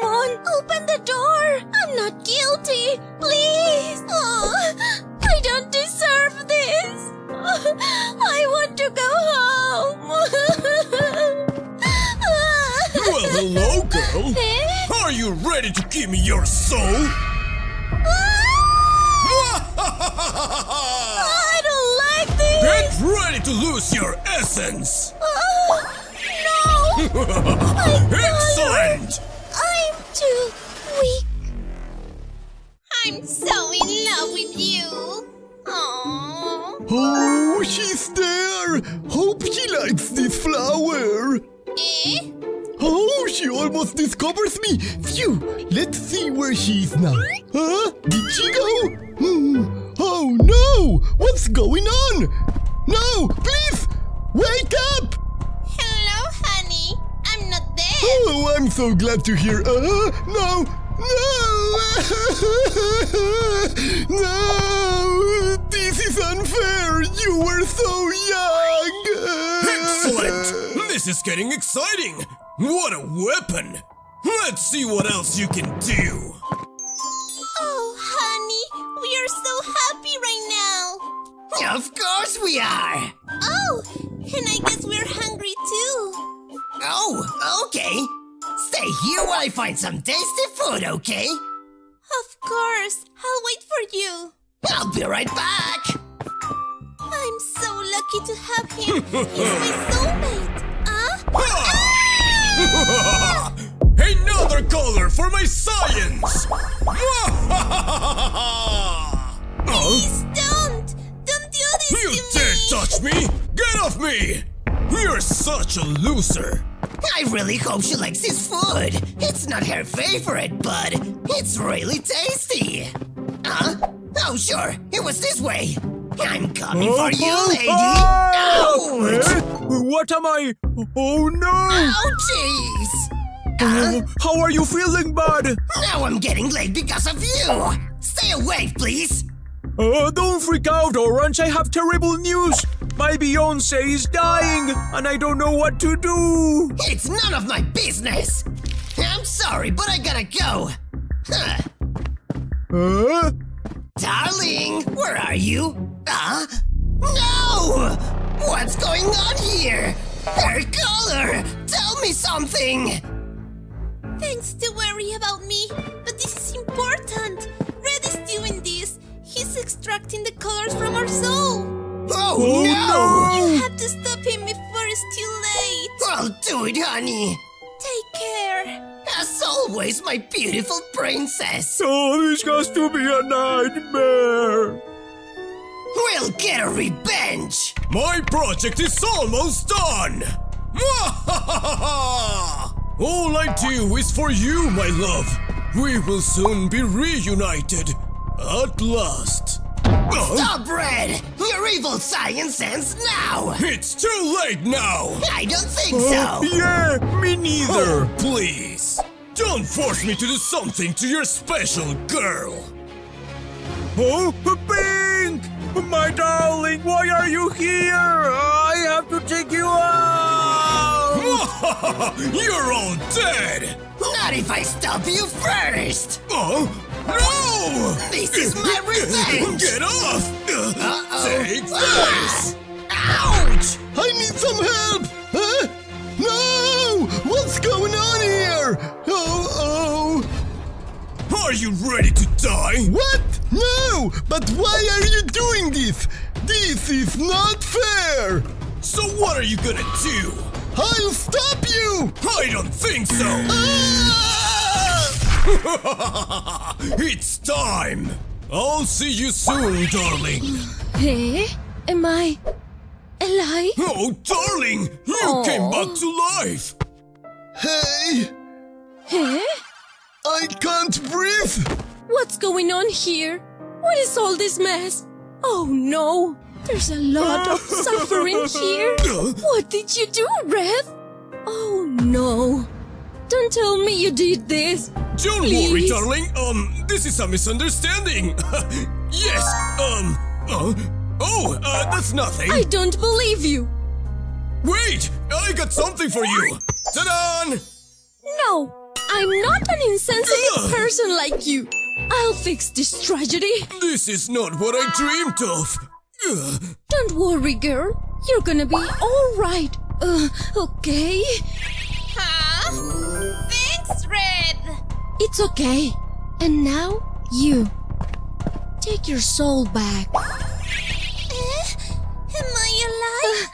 Come on, open the door. I'm not guilty. Please. Oh, I don't deserve this. I want to go home. Well, hello, girl. Eh? Are you ready to give me your soul? I don't like this. Get ready to lose your essence! Oh, no. Excellent! Too weak. I'm so in love with you. Aww. Oh, she's there! Hope she likes this flower! Eh? Oh, she almost discovers me! Phew! Let's see where she is now. Huh? Did she go? Hmm. Oh no! What's going on? No! Please! Wake up! Oh, I'm so glad to hear. Uh, no! No! no! This is unfair! You were so young! Excellent! This is getting exciting! What a weapon! Let's see what else you can do! Oh, honey, we are so happy right now. Of course we are! Oh, and I guess we're hungry too. Oh, okay. Stay here while I find some tasty food, okay? Of course, I'll wait for you. I'll be right back! I'm so lucky to have him. He's my soulmate. Huh? ah! Another color for my science! Please don't! Don't do this You to dare touch me! Get off me! You're such a loser! I really hope she likes this food. It's not her favorite, but it's really tasty. Huh? Oh, sure. It was this way. I'm coming for you, lady. Ouch! Eh? What am I? Oh no! Ouchies! Uh, how are you feeling, bud? Now I'm getting late because of you. Stay away, please. Uh, don't freak out, Orange. I have terrible news. My fiancée is dying, and I don't know what to do. It's none of my business. I'm sorry, but I gotta go. Huh. Huh? Darling, where are you? Huh? No! What's going on here? Her color! Tell me something! Thanks to worry about me, but this is important. He's extracting the colors from our soul. Oh, Oh, no! You have to stop him before it's too late. I'll do it, honey. Take care. As always, my beautiful princess. Oh, this has to be a nightmare. We'll get a revenge. My project is almost done! All I do is for you, my love. We will soon be reunited. At last. Oh, Stop, Red! Your evil science ends now! it's too late now! I don't think Oh, so! yeah, me neither. Oh, please! Don't force me to do something to your special girl! Oh, Pink! My darling, why are you here? I have to take you out. You're all dead! Not if I stop you first! Oh, no! This is my revenge! Get off! Uh-oh. Take this! Ouch! I need some help! Huh? No! What's going on here? Oh, oh! Are you ready to die? What? No! But why are you doing this? This is not fair! So what are you gonna do? I'll stop you! I don't think so! Ah! it's time! I'll see you soon, darling! Hey, am I alive? Oh, darling! You Aw. came back to life! Hey! Hey, I can't breathe! what's going on here? What is all this mess? Oh no, there's a lot of suffering here. What did you do, Red? Oh no. Don't tell me you did this. Don't worry, darling. Um, this is a misunderstanding. yes, um, uh, oh, uh, that's nothing. I don't believe you. Wait, I got something for you. Ta-da! No, I'm not an insensitive person like you. I'll fix this tragedy. This is not what I dreamed of. Ugh. Don't worry, girl. You're gonna be all right. Uh, okay. Thanks, Red. It's okay. And now, you. Take your soul back. Eh? Am I alive?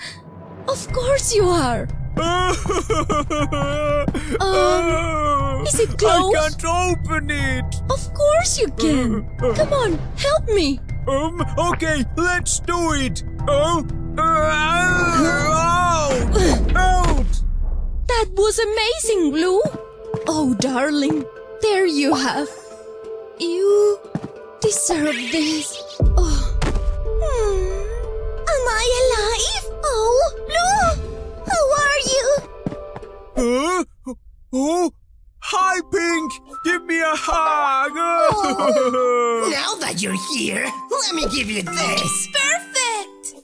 Of course you are. Um, is it closed? I can't open it. Of course you can. Come on, help me. Um, okay, let's do it. Oh, uh, out, out. That was amazing, Blue. Oh, darling, there you have. You deserve this. Oh. Hmm. Am I alive? Oh, Blue! How are you? Huh? Oh, hi, Pink. Give me a hug. Now that you're here, let me give you this. Perfect!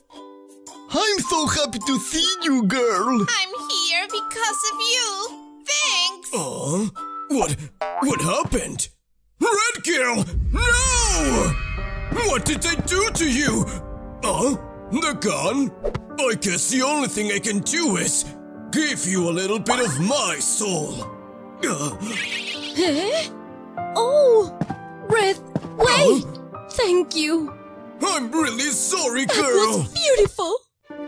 I'm so happy to see you, girl. I'm here because of you. Thanks! Oh, what? What happened? Red Girl, no! What did they do to you? Oh, the gun? I guess the only thing I can do is give you a little bit of my soul. Uh, Eh? Oh, Red, wait. Thank you. I'm really sorry, girl! That girl. was beautiful.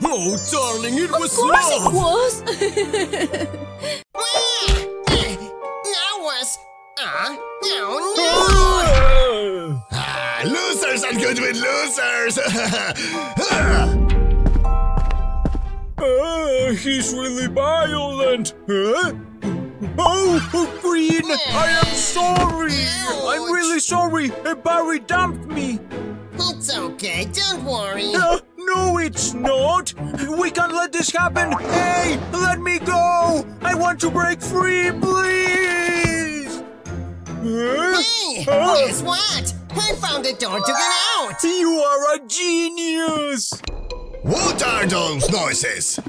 Oh, darling, it Of was course it was. Now was. Uh, no, no. Ah, losers are good with losers. Uh, he's really violent. Huh? Oh, Green, I am sorry. I'm really sorry. Barry dumped me. It's okay, don't worry. Uh, no, it's not. We can't let this happen. Hey, let me go. I want to break free, please. Huh? Hey, Huh? guess what? I found a door to get out. You are a genius. what are those noises?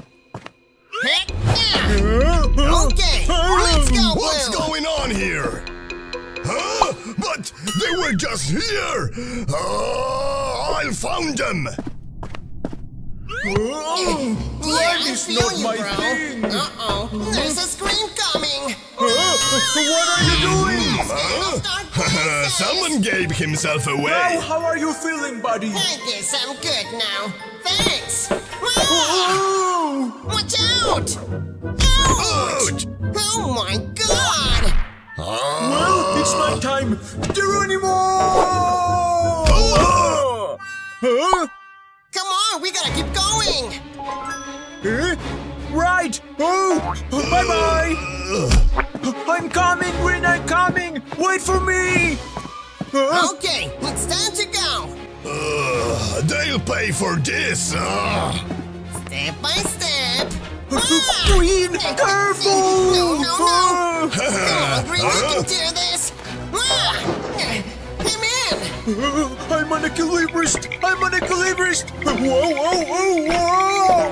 Heck yeah. Huh? Okay, let's go, What's going on here? Huh? But they were just here. Ah, oh, I found them. Oh, Yeah, Life I is feel not you, my bro. thing. Uh-oh, there's a scream coming. Huh? What are you doing? Huh? Ah, someone gave himself Now, away. how are you feeling, buddy? I guess I'm good now. Thanks. Ah, Oh, watch out! Ouch! Ouch! Oh my god! Well, it's my time. Geronimo! Oh! Huh? Come on, we gotta keep going! Eh? Right. Oh, bye bye. I'm coming, Green. I'm coming. Wait for me. Huh? Okay, it's time to go! Uh, they'll pay for this. Ah. Step by step! Green, careful. No, no, no! On, Green, you can do this! Come in! I'm an equilibrist. I'm an equilibrist. Whoa, whoa, whoa,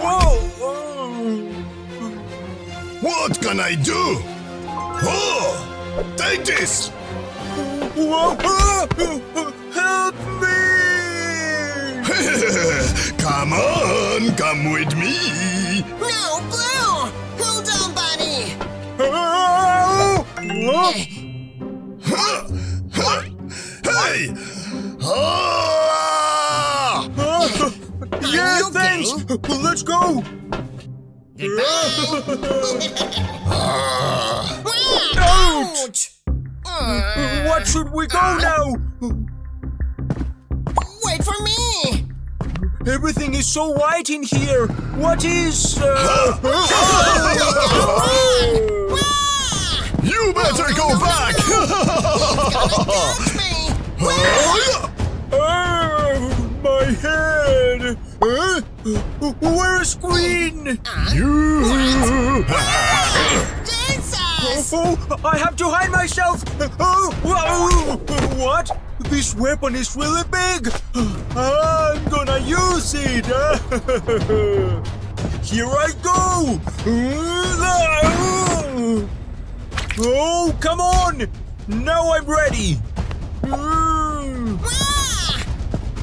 whoa, whoa. What can I do? Oh, take this. Whoa, help me. Come on, come with me. No, Blue! Hold on, buddy! Ah. Huh, huh, Hey! Ah! Ah. Yeah, you thanks. Let's go. Ouch! Uh, What should we go now? Wait for me! Everything is so white in here. What is? Uh! You better go back! Catch me! Ah, my head. Huh? Where is Queen? you! Jesus! Oh, I have to hide myself. Oh, whoa. what? This weapon is really big. I'm gonna use it. Here I go. Oh, come on! Now I'm ready!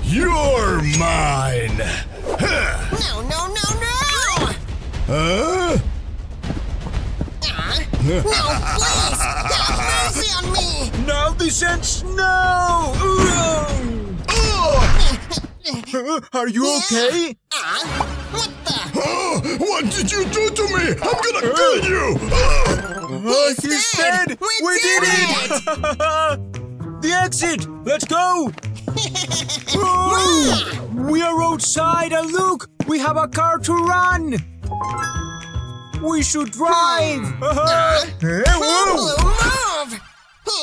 You're mine! No, no, no, no! Huh? No, please! Have mercy on me! Now this ends now! Oh! Are you okay? Ah! What the? Oh, what did you do to me? I'm gonna kill you! Oh, He's he's dead. dead! We did did it! the exit! Let's go! Oh, we are outside and look! We have a car to run! We should drive! Hmm. Hey, Blue, move!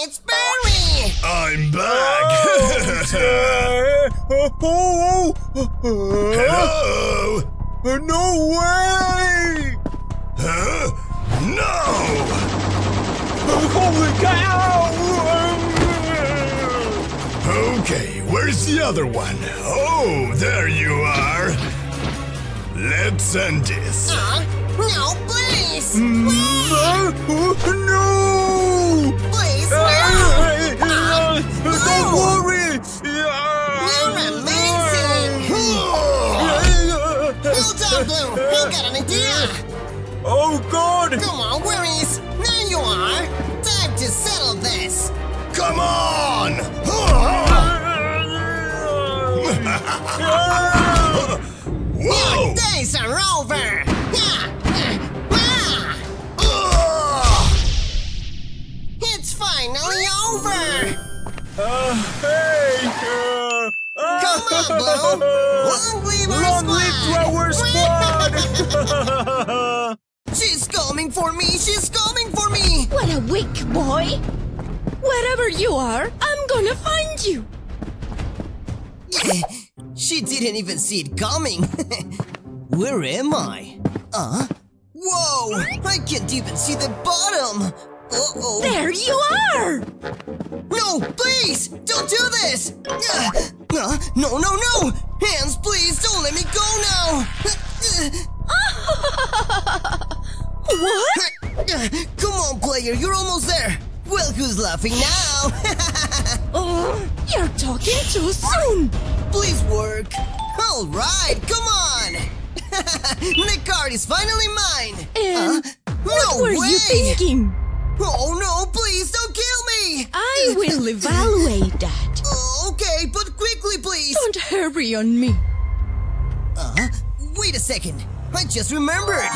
It's Barry! I'm back! Uh, oh, oh, oh, Hello? uh, no way! Huh? No! Holy cow! Okay, where's the other one? Oh, there you are. Let's end this. Ah! No, please! Uh, no! Please, no! Uh, Don't worry! You're amazing! Hold on, Blue! I got an idea! Oh God! Come on, worries! There you are! Time to settle this! Come on! Whoa! Days are over! Uh, hey! Uh, Come on, Blue! Long live our Long live squad! to our squad! She's coming for me! She's coming for me! What a weak boy! Wherever you are, I'm gonna find you! She didn't even see it coming. Where am I? Uh? Whoa! I can't even see the bottom! Uh-oh. There you are! No, please! Don't do this! Uh, uh, no, no, no! Hands, please, don't let me go now! What? Uh, Come on, player, you're almost there! Well, who's laughing now? Oh, you're talking too soon! please work! Alright, come on! the card is finally mine! And Uh, what no were way! you thinking? Oh no, please don't kill me! I will evaluate that. Oh, okay, but quickly, please! Don't hurry on me. Uh, wait a second. I just remembered.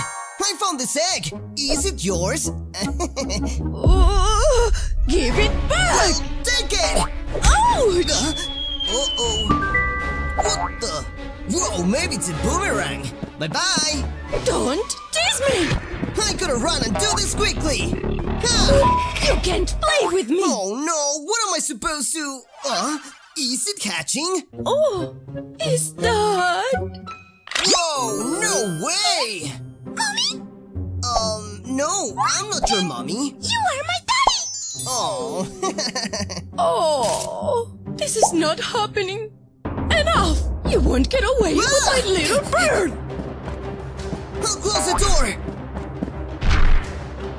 I found this egg. Is it yours? Oh, give it back! Take it! Ouch! Uh-oh. What the? Whoa, maybe it's a boomerang. Bye-bye. Don't tease me! I gotta run and do this quickly. Ah. You can't play with me! Oh no, what am I supposed to... Uh, is it catching? Oh, is that... Whoa, no way! Mommy? Um, no, I'm not your mommy. You are my daddy! Oh. Oh, this is not happening. Enough! You won't get away with my little bird! I'll close the door.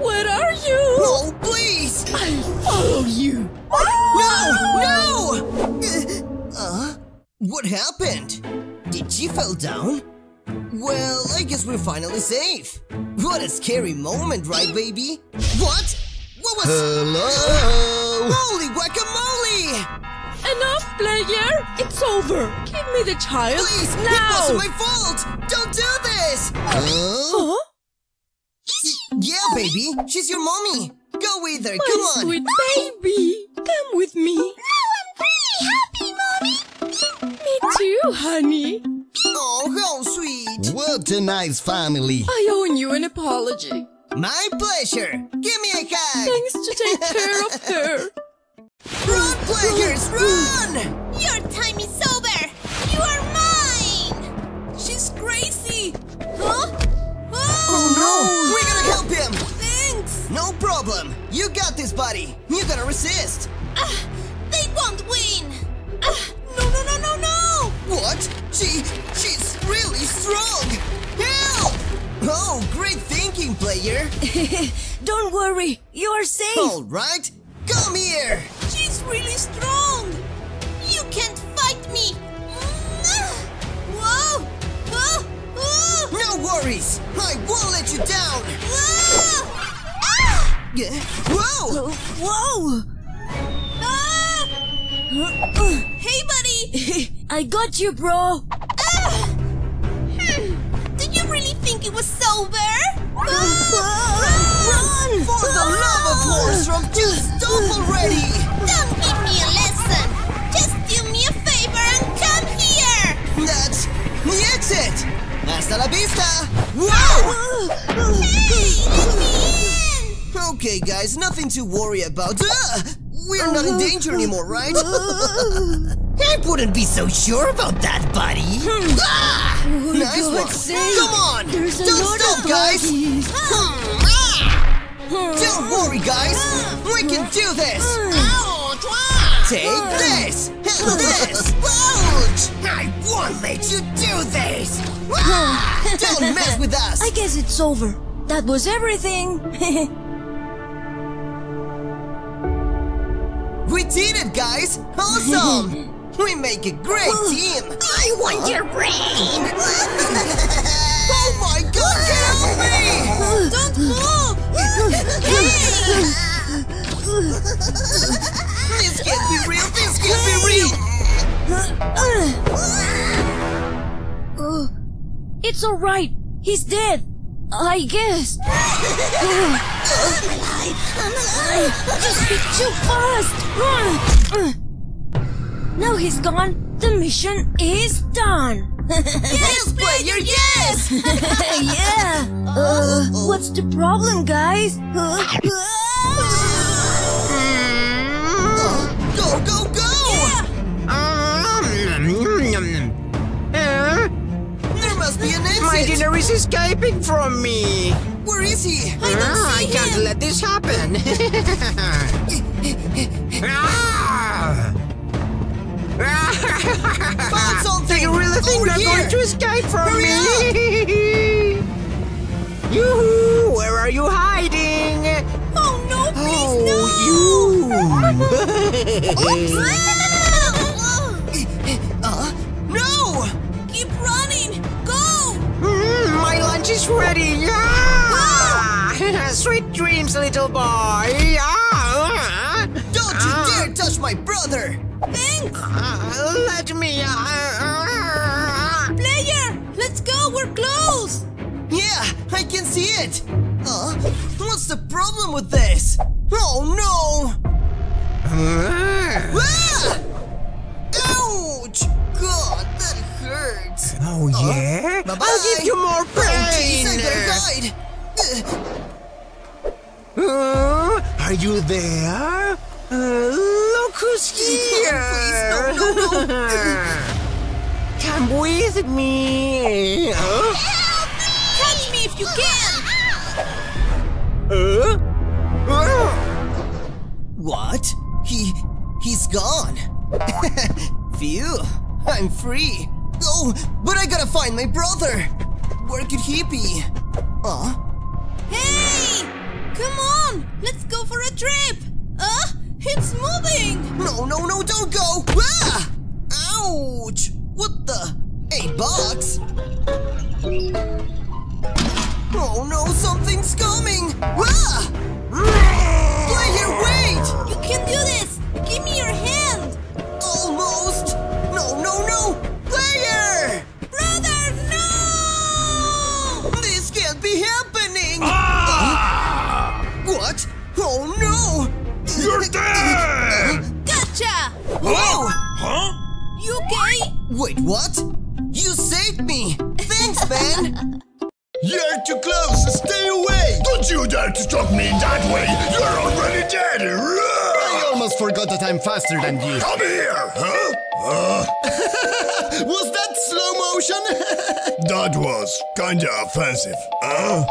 Where are you? Oh, please! I'll follow you. No! No! Uh, what happened? Did she fall down? Well, I guess we're finally safe. What a scary moment, right, baby? What? What was... Hello? Holy guacamole! Enough, player! It's over! Give me the child Please, Now! it wasn't my fault! Don't do this! Huh? Huh? Yeah, baby, she's your mommy. Go with her, My come on. sweet baby! Come with me! Now I'm really happy, Mommy! Me too, honey! Oh, how sweet. What a nice family. I owe you an apology. My pleasure. Give me a hug. Thanks to take care of her. Run, players, run! Your time is over! You are mine! She's crazy! Huh? Oh no! We gotta help him! Thanks! No problem. You got this, buddy. You gotta resist. Ah, they won't win! Ah, no, no, no, no, no! What? She, she's really strong. Help! Oh, great thinking, player. Don't worry, you are safe. All right, come here. She's really strong. You can't fight me. No worries, I won't let you down. ah! Ah! Yeah. Whoa! Whoa! Ah! Hey, buddy! I got you, bro. Ah! Hmm. Did you really think it was sober? Ah! Run! For the love of Hornstromp, just stop already! Don't give me a lesson. Just do me a favor and come here. That's the exit! Hasta la vista! Whoa! Hey, let me in. Okay, guys, nothing to worry about. Ah! We're not in danger anymore, right? I wouldn't be so sure about that, buddy. Hmm. Ah! Oh, nice one! God's sake. Come on! There's Don't stop, guys! Hmm, ah! hmm. Don't worry, guys! We can do this! Ah! Take this! This! Ouch! I won't let you do this! Ah! Don't mess with us! I guess it's over. That was everything. We did it, guys! Awesome! We make a great team! I want your brain! Oh my god, get off me! Don't move. This can't be real! This can't be real! it's alright. He's dead. I guess. I'm alive! I'm alive! Just be too fast. Now he's gone. The mission is done. Yes, player, yes! yeah. Uh, what's the problem, guys? Go, go, go! There must be an exit! My dinner is escaping from me. Where is he? Ah, I can't let this happen. Ah! Found something! Do you really think Over you're here! going to escape from Hurry me? Yoo-hoo! Where are you hiding? Uh, no! Keep running. Go. Mm, my lunch is ready. Ah! Sweet dreams, little boy. Ah! Don't you dare touch my brother! Thanks. Ah, let me. ah, Player, let's go. We're close. Yeah, I can see it! Uh, what's the problem with this? Oh no! Ouch! God, that hurts! Oh yeah? Bye-bye. I'll give you more Oh, pain. better hide! Uh, Uh, are you there? Uh, look who's here! Please, no, no, no. Come with me. Huh? Catch me if you can. Uh? Uh? What? He... he's gone. Phew, I'm free. Oh, but I gotta find my brother! Where could he be? Uh, Hey, come on. Let's go for a trip. Uh, it's moving. no, no, no, don't go! Ah! Ouch! What the? Hey, box! Oh no, something's coming! Ah! Can do this. Give me your hand. Faster than you. Come here, huh? Uh, Was that slow motion? that was kinda offensive, huh?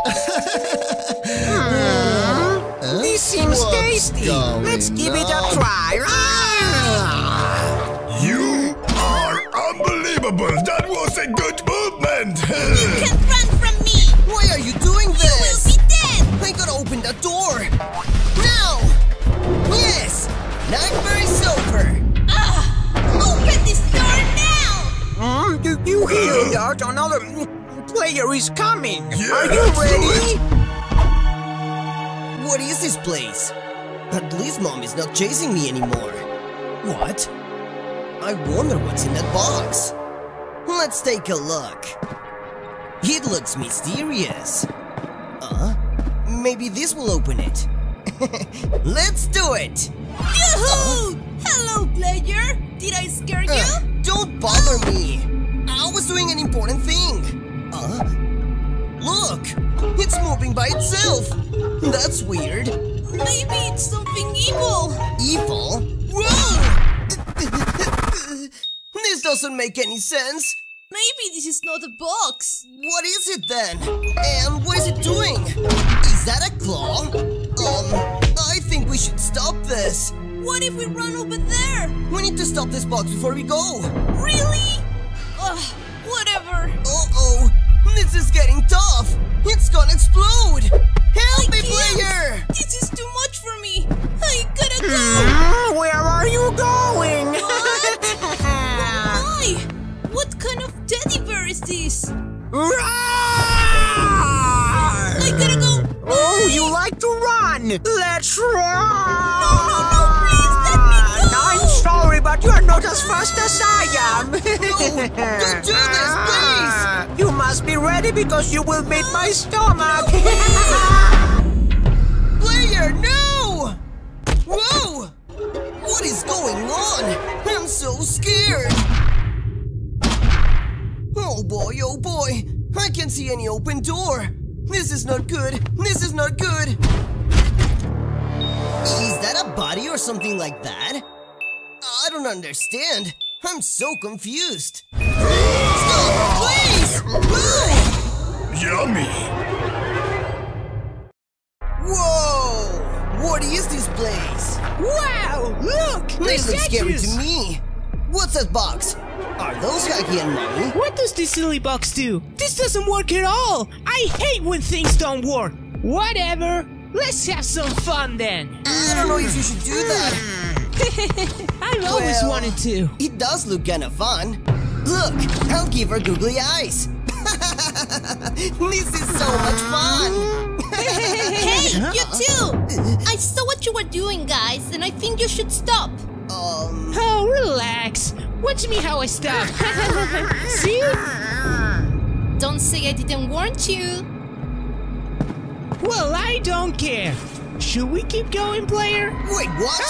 This seems What's tasty. Let's give it a try. Ah! You are unbelievable! That was a good movement! You Can't run from me. Why are you doing this? You will be dead. I gotta open that door! Now! Yes! Nightmare is over! Open this door now! Hmm? Do you hear that? Another player is coming. Yeah, Are you ready? What is this place? At least mom is not chasing me anymore. What? I wonder what's in that box. Let's take a look. It looks mysterious. Uh, maybe this will open it. Let's do it! Yoo-hoo! Hello, player! Did I scare you? Uh, don't bother me! I was doing an important thing! Uh, look! It's moving by itself! That's weird. Maybe it's something evil! Evil? Whoa! this doesn't make any sense! Maybe this is not a box! What is it then? And what is it doing? Is that a claw? Um, we should stop this. What if we run over there? We need to stop this box before we go. Really? Ugh, whatever. Uh-oh, this is getting tough. It's gonna explode. Help I me, player! This is too much for me. I gotta go. Hmm? Where are you going? Why? What kind of teddy bear is this? Roar! I gotta go. Oh, you like to run? Let's run! No, no, no, please let me go. I'm sorry, but you're not as fast as I am. don't do this, please. You must be ready because you will beat my stomach. Player, no! Whoa! What is going on? I'm so scared. Oh boy, oh boy. I can't see any open door. This is not good. This is not good. Is that a body or something like that? I don't understand. I'm so confused. Stop, please! Ah! Yummy! Whoa! What is this place? Wow! Look! They the look scary to me. What's that box? Are those Huggy and Mommy? What does this silly box do? This doesn't work at all! I hate when things don't work! Whatever! Let's have some fun then! I don't know if you should do that. I've always wanted to! It does look kinda fun. Look, I'll give her googly eyes. this is so much fun. Hey, you too! I saw what you were doing, guys, and I think you should stop. Um, Oh, relax! Watch me how I stop! See? Don't say I didn't warn you. Well, I don't care! Should we keep going, player? wait, what?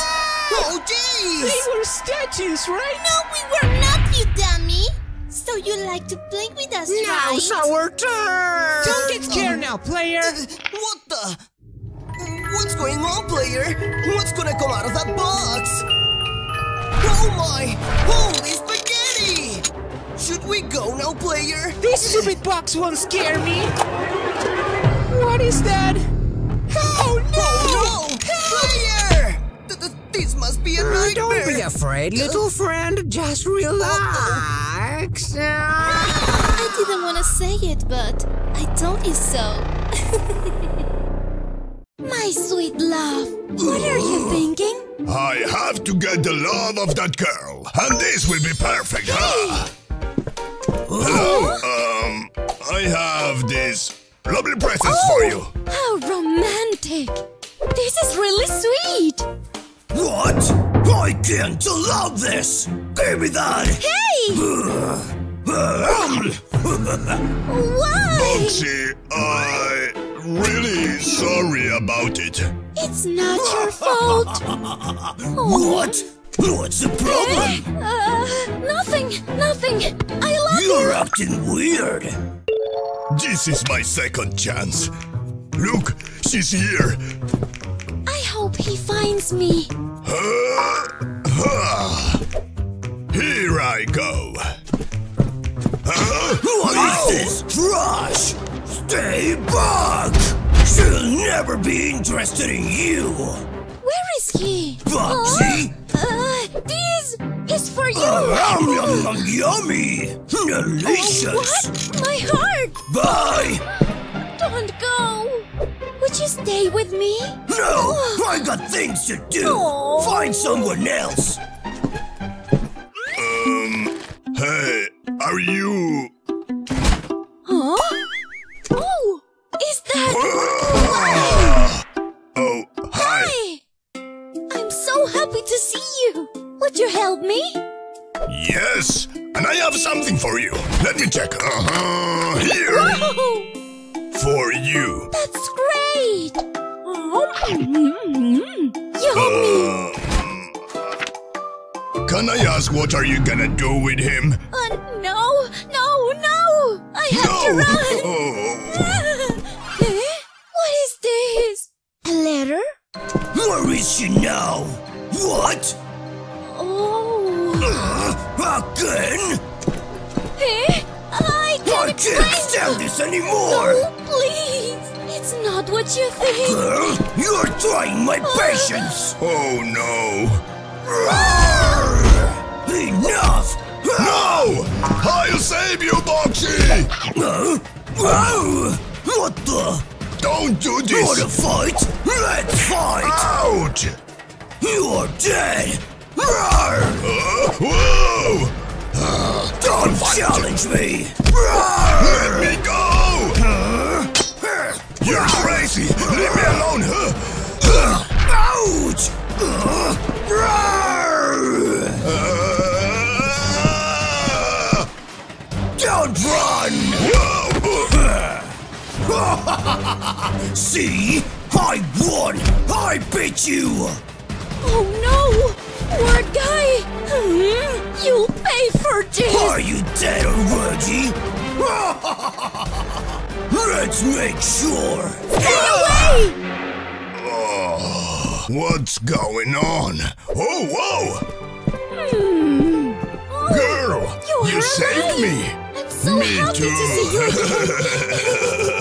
Oh, jeez! They were statues, right? No, we were not, you dummy. So you like to play with us, now right? our turn. Don't get scared now, player! What the? What's going on, player? What's gonna come out of that box? Oh my! Holy spaghetti! Should we go now, player? This stupid box won't scare me! What is that? Oh, oh no! Oh no! Player! Th- th- This must be a nightmare! Don't be afraid, little friend. Just relax. Oh, oh. I didn't want to say it, but I told you so. My sweet love, what are you thinking? I have to get the love of that girl, and this will be perfect, huh? Hello, um, I have this lovely presents for you. How romantic! This is really sweet! What? I can't allow this! Give me that! Hey! Why? Boxy, I really sorry about it. It's not your fault. Oh. What? What's the problem? Uh, nothing, nothing. I love you. You're acting weird. This is my second chance. Look, she's here. I hope he finds me. Here I go. Huh? What is this trash? Stay back! She'll never be interested in you! Where is he? Foxy? Uh, this is for you. Yum, yum, yum, yummy! Delicious! What? My heart! Bye! Don't go. Would you stay with me? No, I got things to do. Aw. Find someone else. Um, Hey, are you... Huh? Is that... Oh, hi. Hey! I'm so happy to see you. Would you help me? Yes, and I have something for you. Let me check. Uh-huh. Here, Oh, for you. that's great. Yummy. Can I ask what are you gonna do with him? Uh, no, no, no! I have to run. What is this? A letter? Where is she now? What? Oh. Again? Eh? I I can't can't explain. stand this anymore. No, please. It's not what you think. Girl, you're trying my patience. Oh no. Enough. No! I'll save you, Boxy! Huh? Oh, what the? Don't do this! Want this! to fight? Let's fight. Out! You're dead. Roar. Uh, whoa! Don't challenge me. Let me go! You're crazy! Leave me alone! Ouch! Roar. Uh, Don't run. whoa! See? I won. I beat you. Oh no! Poor guy! Hmm, You'll pay for this! Are you dead already? Let's make sure. Get away! Oh, what's going on? Oh, whoa! Hmm. Oh, Girl, you you saved me! I'm so Me happy too. to see you again!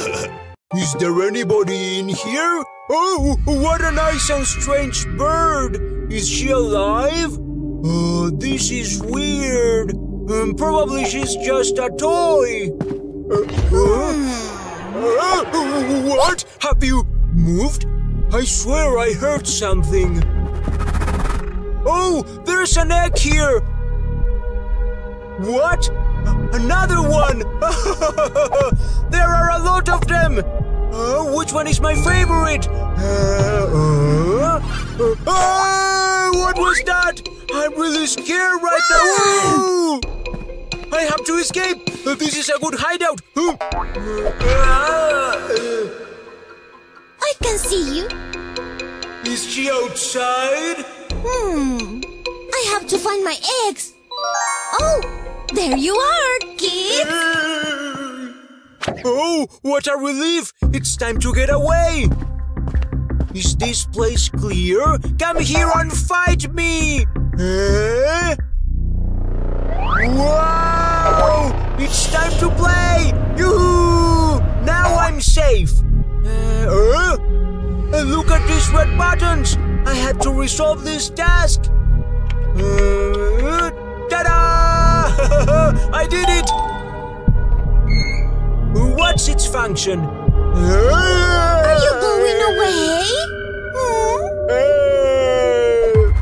Is there anybody in here? Oh, what a nice and strange bird! Is she alive? Oh, this is weird. Um, probably she's just a toy. Uh, huh? Uh, what? Have you moved? I swear I heard something. Oh, there's an egg here. What? Another one! there are a lot of them! Uh, which one is my favorite? Uh, uh, uh, ah, what was that? I'm really scared right now. Ooh! I have to escape. Uh, this is a good hideout. Uh, uh, I can see you. is she outside? Hmm. I have to find my eggs. Oh, there you are, kid. Oh, what a relief! It's time to get away! Is this place clear? Come here and fight me! Eh? Wow! It's time to play! Yoo-hoo! Now I'm safe! Uh, uh? Look at these red buttons! I had to resolve this task! Uh, ta-da! I did it! What's its function? Are you going away? Hmm?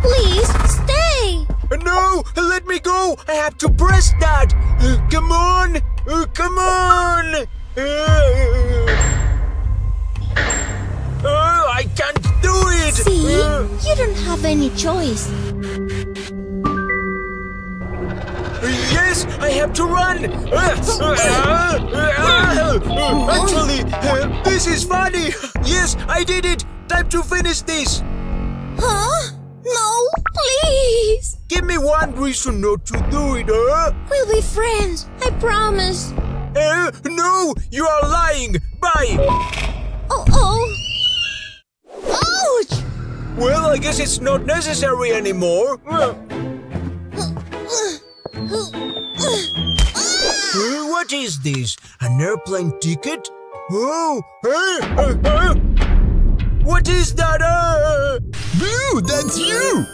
Please stay. No! Let me go! I have to press that! Come on! Come on! Uh, I can't do it! See, you don't have any choice. Yes, I have to run! Actually, this is funny! Yes, I did it! Time to finish this! Huh? No, please. Give me one reason not to do it, huh? We'll be friends. I promise. Uh, no, you are lying. Bye. Oh, oh. Ouch! Well, I guess it's not necessary anymore. Uh, what is this? An airplane ticket? Oh, uh, uh, uh. what is that? Uh, Blue, that's you!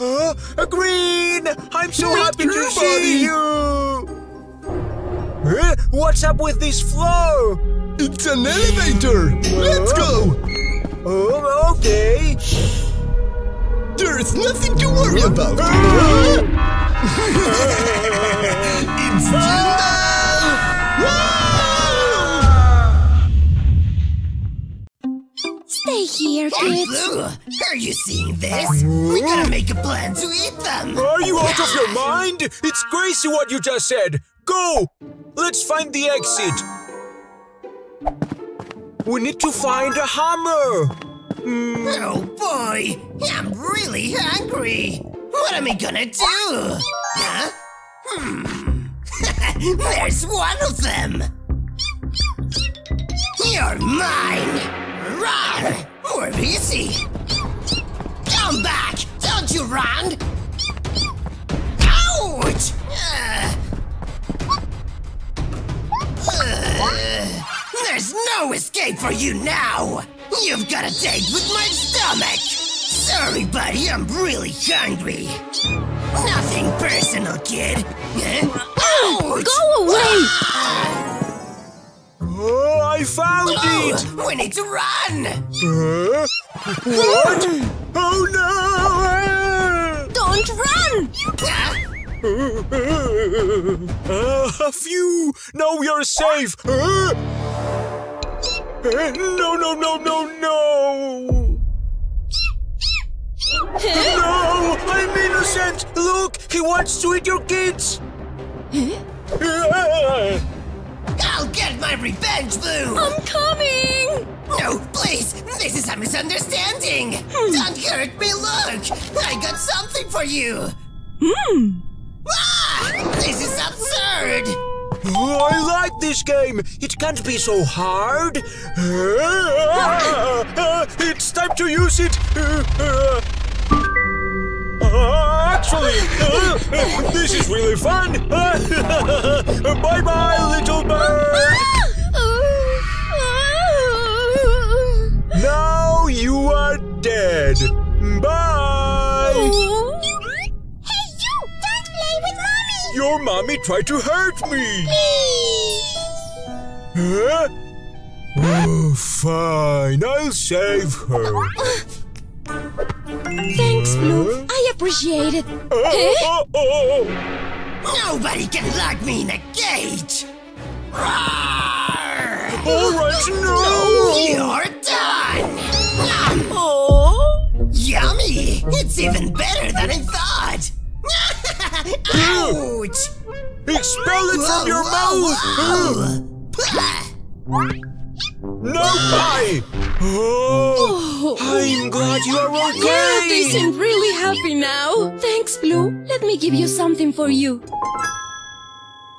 uh, green. I'm so Me happy to see you. What's up with this floor? It's an elevator! Let's go! Oh, okay. There's nothing to worry about. It's Stay here, Hey, kids. Blue, are you seeing this? We gotta make a plan to eat them. Are you out of your mind? It's crazy what you just said. Go! Let's find the exit. We need to find a hammer. Hmm. Oh boy, I'm really hungry. What am I gonna do? Huh? Hmm. There's one of them. You're mine. Run! Where is he? Come back! Don't you run! Ouch! Uh. Uh. There's no escape for you now! You've got a date with my stomach! Sorry, buddy, I'm really hungry. Nothing personal, kid. Ouch! Go away! Oh, I found it! Oh, we need to run! Huh? What? Oh no! Don't run! Uh, phew! Now we are safe! Uh, no, no, no, no, no! No! I'm innocent! Look! He wants to eat your kids! I'll get my revenge, Blue! I'm coming! No, please! This is a misunderstanding! Don't hurt me, look! I got something for you! Hmm. Ah! This is absurd! Oh, I like this game. It can't be so hard. Uh, it's time to use it. Uh, uh, actually, uh, uh, this is really fun. bye bye, little bird. Now you are dead. Bye. Hey, you! Don't play with mommy! Your mommy tried to hurt me. Please! Huh? Oh, fine. I'll save her. Thanks, Blue. I appreciate it. Oh oh, eh? oh, oh, oh, oh. Nobody can lock me in a cage! Roar! All right, no. You're done! Nom! Oh. Yummy! It's even better than I thought! Ouch! Expel it from your mouth. Whoa. Hmm. No pie. Oh, I'm glad you are okay! Yeah, they okay. seem really happy now. Thanks, Blue. Let me give you something for you.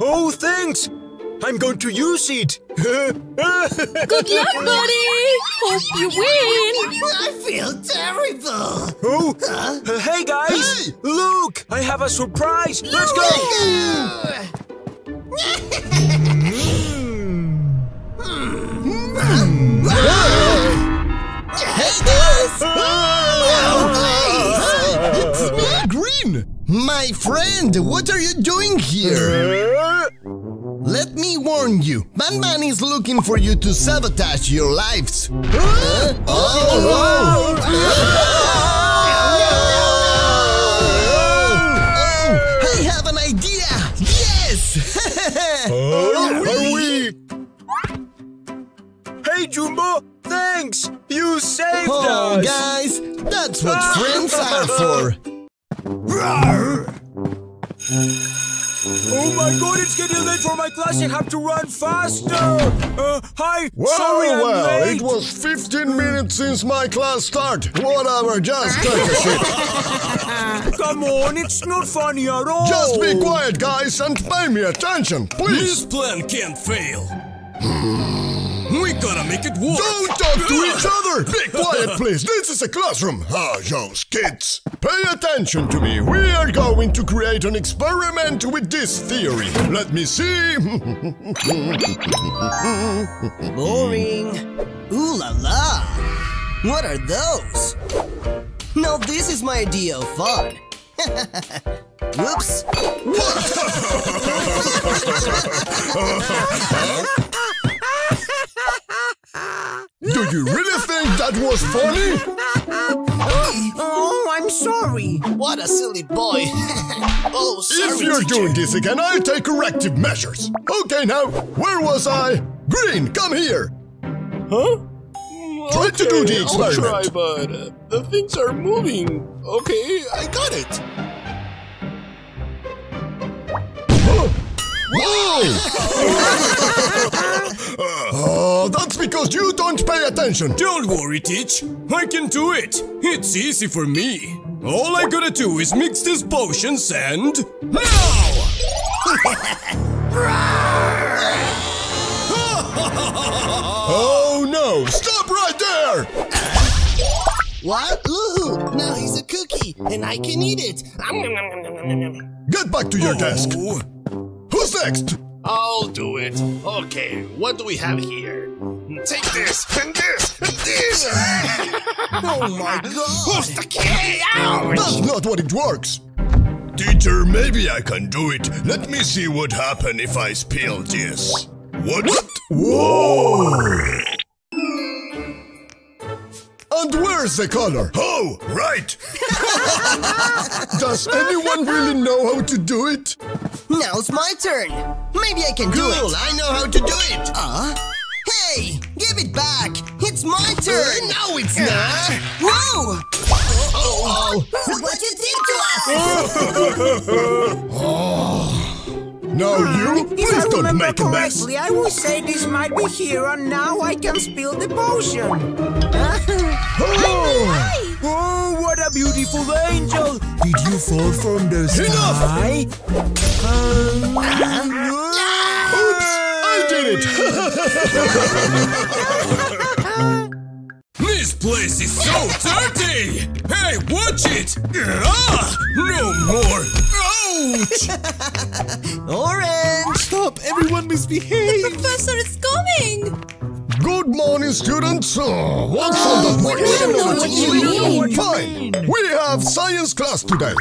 Oh, thanks. I'm going to use it. Good luck, buddy. Hope you win. I feel terrible! Oh, uh, hey guys! Look, I have a surprise. Let's go. It's me, Green! My friend, what are you doing here? Let me warn you, Batman is looking for you to sabotage your lives. Huh? Oh, oh, oh. I have an idea! Yes! Oh, are we? Hey, Jumbo! Thanks! You saved oh, us! guys, that's what friends are for. Oh my god, it's getting late for my class. I have to run faster. Uh, hi. Sorry, I'm well, late. it was 15 minutes since my class start. Whatever, just take a shit. Come on, it's not funny at all. Just be quiet, guys, and pay me attention, please. This plan can't fail. We gotta make it work. Don't talk to each other! Be quiet, please. This is a classroom. Ah, those kids. Pay attention to me. We are going to create an experiment with this theory. Let me see. Boring. Ooh la la. What are those? Now this is my idea of fun. Whoops. Do you really think that was funny? Oh, I'm sorry. What a silly boy. oh, sorry. If you're teacher. doing this again, I'll take corrective measures. Okay, now, where was I? Green, come here. Huh? Try to do the experiment. I'll try, but uh, the things are moving. Okay, I got it. Oh, that's because you don't pay attention. Don't worry, Teach. I can do it. It's easy for me. All I gotta do is mix these potions and... Now! Oh no, stop right there! What? Ooh, now he's a cookie, and I can eat it. Get back to your desk. Who's next? I'll do it. Okay, what do we have here? Take this and this and this. Oh my god. Who's the key? Ouch! That's not what it works. Teacher, maybe I can do it. Let me see what happen if I spill this. What? Whoa! And where's the color? Oh, right. Does anyone really know how to do it? Now's my turn. Maybe I can do it. Cool. I know how to do it. Uh, hey, give it back. It's my turn. No, it's not. Whoa! Oh, What you did to us? Now you, please don't make a mess. correctly, I will say this might be here, and now I can spill the potion. Oh, Oh, what a beautiful angel! Did you fall from the Enough! sky? Um, oops, I did it. this place is so dirty! Hey, watch it! Ah, no more! Ouch! Orange! Stop! Everyone misbehave! The professor is coming! Good morning, students. Uh, what's on the We don't know what you mean. Fine. We have science class today.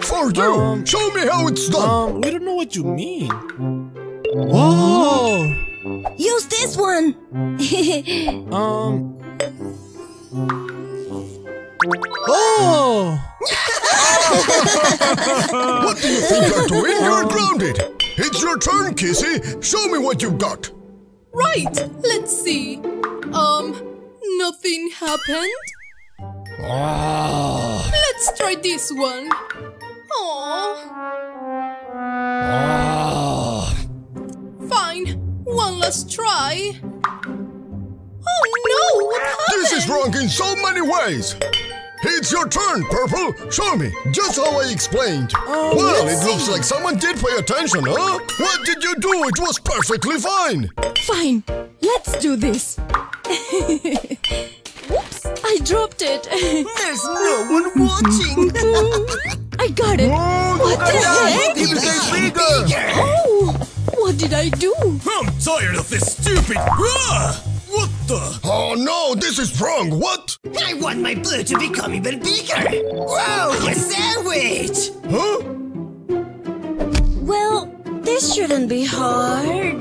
For you, show me how it's done. Um, we don't know what you mean. Whoa! Use this one. Um. Oh! What do you think you're doing? You're grounded. It's your turn, Kissy. Show me what you've got. Right, let's see. Um, nothing happened? Ah. Let's try this one. Aww. Ah. Fine, one last try. Oh no, what happened? This is wrong in so many ways. It's your turn, Purple. Show me, just how I explained. well, it looks like someone did pay attention, huh? What did you do? It was perfectly fine. Fine, let's do this. Oops, I dropped it. There's no one watching. I got it. what the heck? Keep it bigger! Oh, what did I do? I'm tired of this stupid. Ah! What the? Oh no, this is wrong. What? I want my blue to become even bigger. Whoa, a sandwich. Huh? Well, this shouldn't be hard.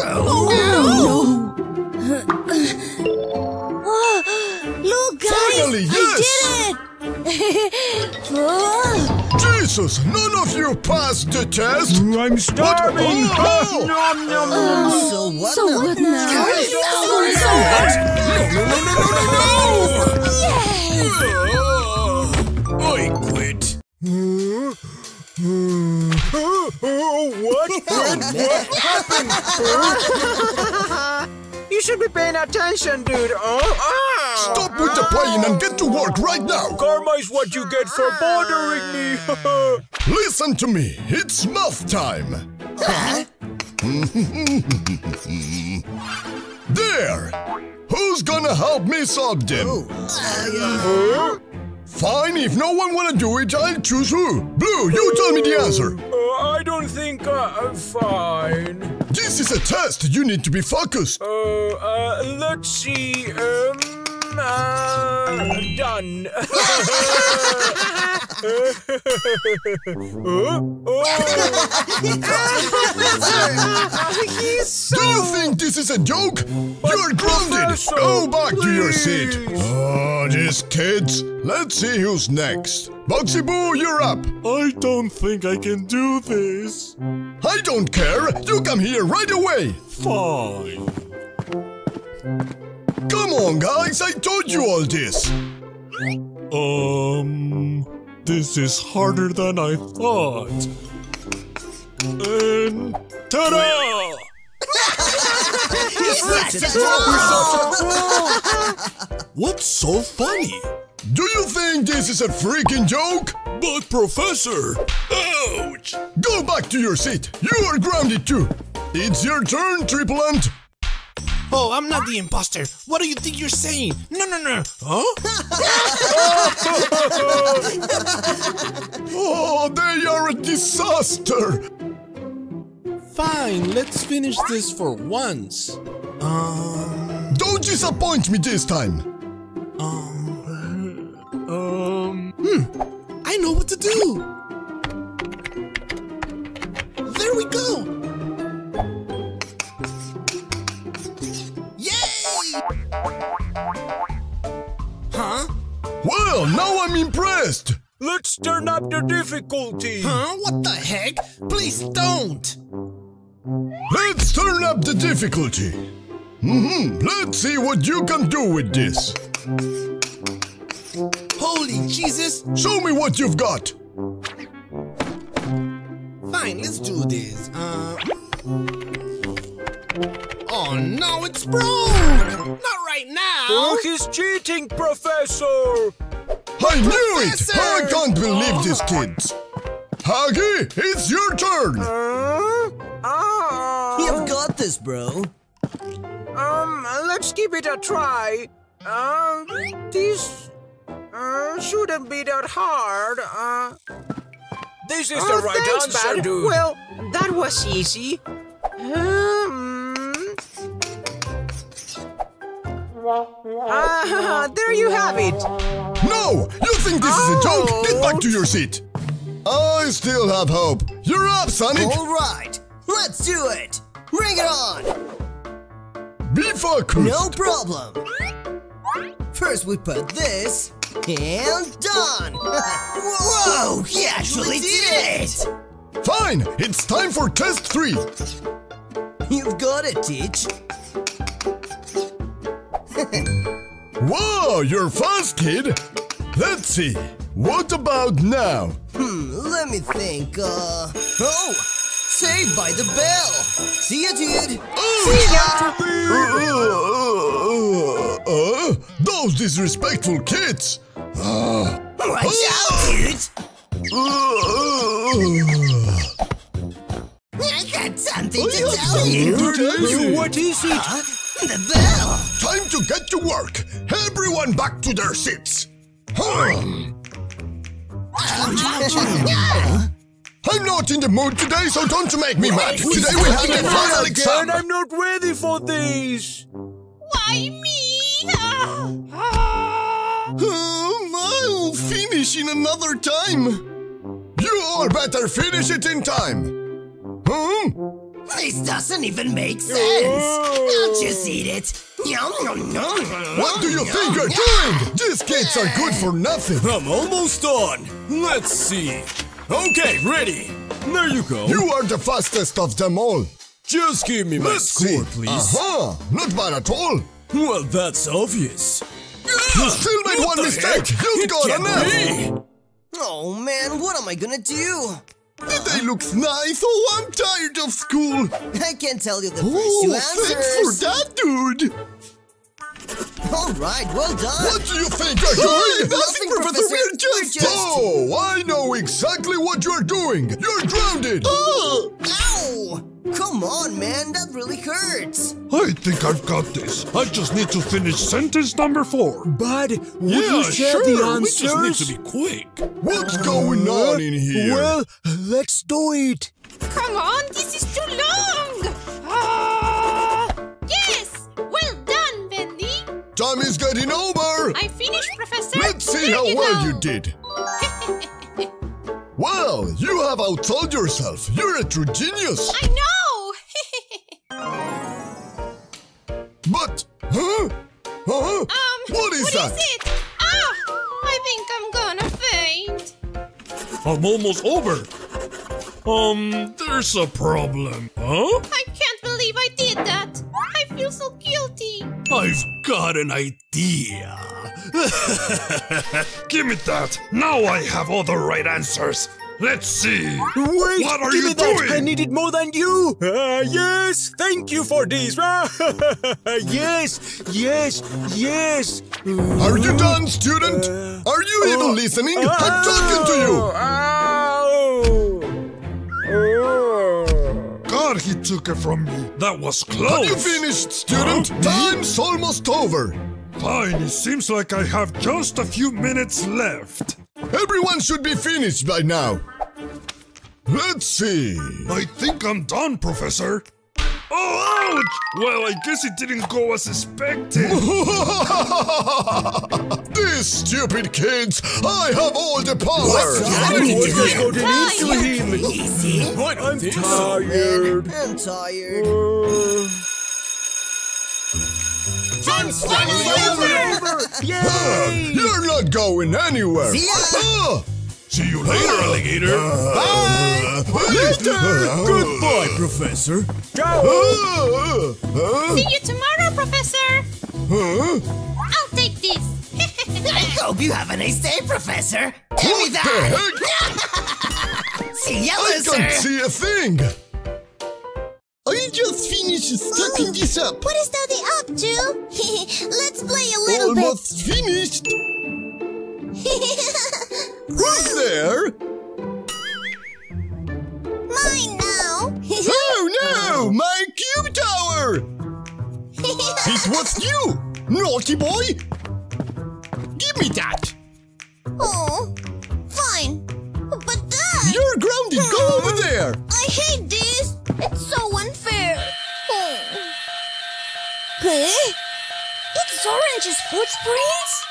Oh, Oh, look, guys! Finally, yes! I did it! Oh, Jesus, none of you passed the test. I'm starving! Oh, oh. Nom, nom, nom. so what so now? what now? Ah, I quit. what? what happened? you should be paying attention, dude. Oh, ah. Stop with the playing and get to work right now. Karma is what you get for bothering me. Listen to me. It's mouth time. there. Who's gonna help me solve them? Fine, if no one wanna do it, I'll choose who. Blue, you tell me the answer. Uh, I don't think uh, I'm fine. This is a test. You need to be focused. Uh, uh, let's see. Um, uh, done. Do you think this is a joke? You're grounded! Go back to your seat! Oh, these kids! Let's see who's next. Boxy Boo, you're up! I don't think I can do this. I don't care! You come here right away! Fine. Come on, guys, I told you all this! Um, this is harder than I thought. And ta-da! What's so funny? Do you think this is a freaking joke? But Professor, ouch! Go back to your seat! You are grounded too! It's your turn, Triple Triplant! Oh, I'm not the imposter. What do you think you're saying? No, no, no. Huh? Oh, they are a disaster! Fine, let's finish this for once. Um, Don't disappoint me this time! um, um, hmm. I know what to do. There we go. Well, now I'm impressed! Let's turn up the difficulty. Huh? What the heck? Please don't. Let's turn up the difficulty! Mm-hmm, let's see what you can do with this! Holy Jesus! Show me what you've got! Fine, let's do this. Uh. Oh no, it's broke! Not right now! Oh, he's cheating, Professor! I knew it! I can't believe these kids! Huggy, it's your turn! Uh, ah, You've got this, bro. um, let's give it a try. Um, this uh, shouldn't be that hard. Uh, This is oh, the right thanks, answer, bud. dude. Well, that was easy. Um, ah, there you have it. No! You think this is a joke? Oh. Get back to your seat! I still have hope. You're up, Sonic! Alright, let's do it! Bring it on! Bifurcus! No problem! First we put this, and done! Whoa! He actually did it! Fine! It's time for test three! You've got it, Teach. Whoa, you're fast, kid! Let's see. What about now? Hmm, let me think, uh... Oh! Saved by the bell! See ya, dude! Uh, uh, uh, those disrespectful kids! Uh, Watch out, dude! I got something to tell you! What is it? Huh? The bell! Time to get to work! Everyone back to their seats! I'm not in the mood today, so don't make me mad! Today we have a final exam! I'm not ready for this. Why me? Um, I'll finish in another time! You all better finish it in time! Hmm? This doesn't even make sense! I'll just eat it! Yum, yum, yum. What do you think you're doing? These kids are good for nothing! I'm almost done. Let's see. Okay, ready. There you go. You are the fastest of them all! Just give me my Let's score, see! please. Uh-huh! Not bad at all! Well, that's obvious. You still made What one mistake! heck? You've It got can't an F! be. Oh man, what am I gonna do? The day looks nice. Oh, I'm tired of school. I can't tell you the oh, first two Oh, answers. thanks for that, dude. Alright, well done. What do you think you're doing? Nothing, Professor. Professor. We're just... We're just- Oh, I know exactly what you're doing. You're grounded. Oh. Ow! Come on, man, that really hurts. I think I've got this. I just need to finish sentence number four. Bud, would yeah, you share sure. the We just need to be quick. What's going on in here? Well, let's do it. Come on, this is too long! Ah! Yes! Well done, Bendy! Time is getting over. I finished, Professor! Let's see There how you well go. you did. Well, you have outsold yourself. You're a true genius. I know! But, huh? Huh? um, what is what that? is it? Ah! I think I'm gonna faint. I'm almost over. Um, there's a problem, huh? I can't believe I did that. I feel so guilty. I've got an idea. Give me that. Now I have all the right answers. Let's see. Wait, what are give you me that. doing? I need it more than you. Uh, yes, thank you for this. yes, yes, yes. Are you done, student? Are you even listening? I'm talking to you. God, he took it from me. That was close. Have you finished, student? Time's almost over. Fine, it seems like I have just a few minutes left. Everyone should be finished by now. Let's see. I think I'm done, Professor. Oh, ouch! Well, I guess it didn't go as expected. These stupid kids! I have all the power! What's happening What to has you? gotten into him? Easy. What? I'm tired. I'm tired. Time's finally over! Ah, You're not going anywhere! See ya. Ah, See you later, alligator. Bye! Later. Goodbye, Professor! Ah, See you tomorrow, Professor. huh? I'll take this. I hope you have a nice day, Professor. Give me What the that. heck? See ya, I loser. can't see a thing! I just finished stacking this up! What is Daddy up to? Let's play a little Almost finished! Who's there? Mine now. Oh no! My cube tower! It was you! Naughty boy! Give me that! oh, fine. But Dad, You're grounded! Go hmm. over there! I hate this. It's so unfair. Oh. Huh? It's Orange's footprints?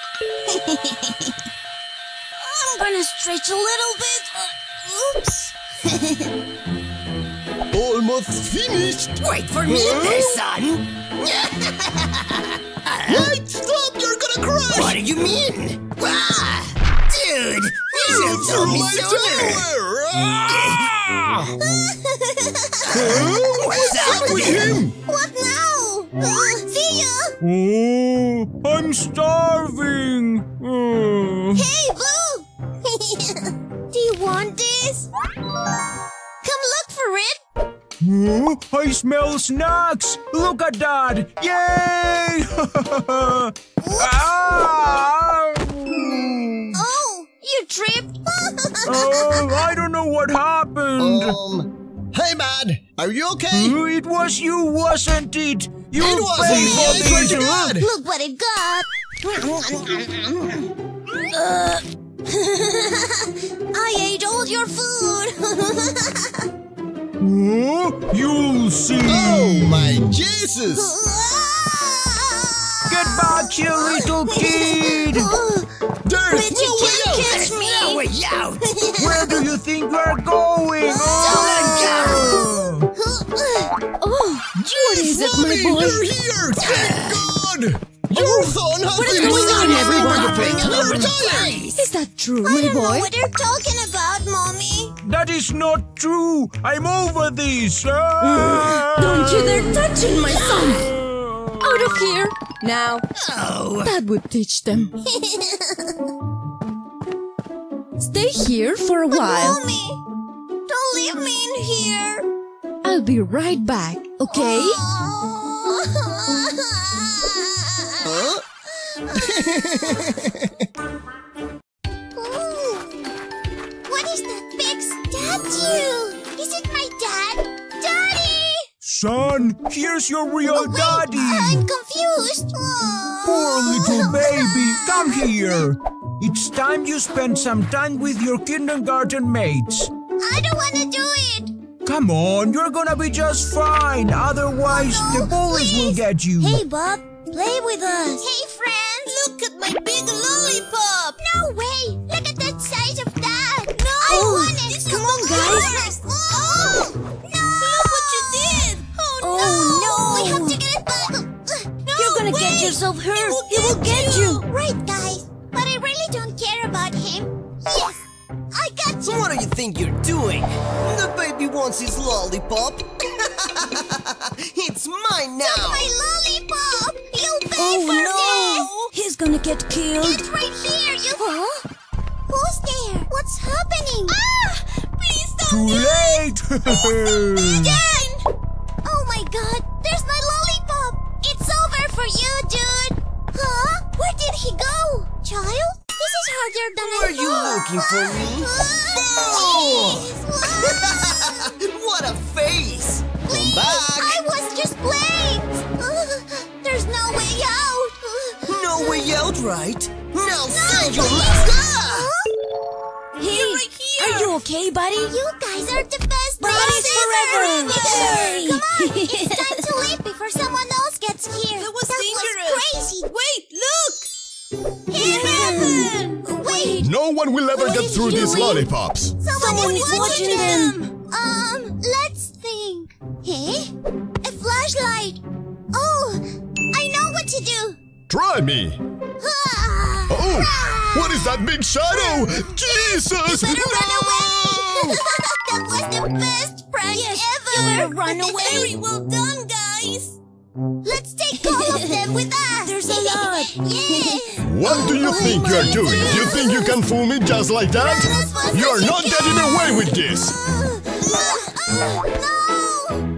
I'm gonna stretch a little bit. Uh, oops. Almost finished! Wait for me there, son. Wait! Stop! You're gonna crash! What do you mean? Ah, dude, you should have told me my sooner. Ah! What's up with him? What now? Uh, see ya. Oh, I'm starving. Oh. Hey, Blue. Do you want this? Come look for it. Oh, I smell snacks. Look at that. Yay! ah! Oh, you tripped. Oh, I don't know what happened. Um. Hey, man! Are you okay? Oh, it was you, wasn't it? You It wasn't me, for I swear this, to huh? God. Look what it got. Uh, I ate all your food. Oh, you'll see. Oh, my Jesus! Goodbye, back, you little kid. There's But no you way can't out! catch No way out. Where do you think you're going? Oh. Oh, what is it, my boy? you're here! Thank God! Your son has What is been going on, saved everyone? by the Bring Prince all over the Tired! place. Is that true, my don't know what you're talking about, mommy. That is not true. I'm over this. Don't you dare touch my son! Out of here! Now, Oh, that would teach them. Stay here for a while. Mommy, don't leave me in here. I'll be right back, okay? Huh? what is that big statue? Is it my dad? Daddy! Son, here's your real oh, Wait, daddy. I'm confused. Poor little baby. Come here. It's time you spend some time with your kindergarten mates. I don't want to do it. Come on, you're gonna be just fine. Otherwise, oh, the bullies will get you. Hey, Bob, play with us. Hey, friends my big lollipop! No way! Look at the size of that! No! Oh, I want it! This come on, guys! Oh, oh. No! Look what you did! Oh, oh no. no. We have to get it back! No, You're gonna wait. get yourself hurt! It will get, he will get you. you! Right, guys! But I really don't care about him! Yes! I got you. What do you think you're doing? The baby wants his lollipop. it's mine now. My lollipop. You'll pay Oh for no! He's gonna get killed. It's right here. You. Huh? Who's there? What's happening? Ah! Please don't. Too late! Again! Oh my god, there's my lollipop! It's over for you, dude! Huh? Where did he go? Child? This is harder than I Were you looking for me? what a face! Come back! I was just playing! There's no way out! No way out, right? Now say your last ah! Hey, are you okay, buddy? You guys are the best Buddies forever! ever! Yay! Come on, it's time to leave before someone else gets here. That was that dangerous. Was crazy. Wait, look! It! Wait, No one will ever What get is through these doing? lollipops. someone, is watching, watching them. Um, let's think. Eh? A flashlight. Oh, I know what to do. Try me. Ah! Oh, what is that big shadow? Jesus! Better run away! that was the best prank ever! better run away. Very well done, guys! Let's take all of them with us! There's a lot. yeah! What do you think you're doing? You think you can fool me just like that? You're not getting away with this! no!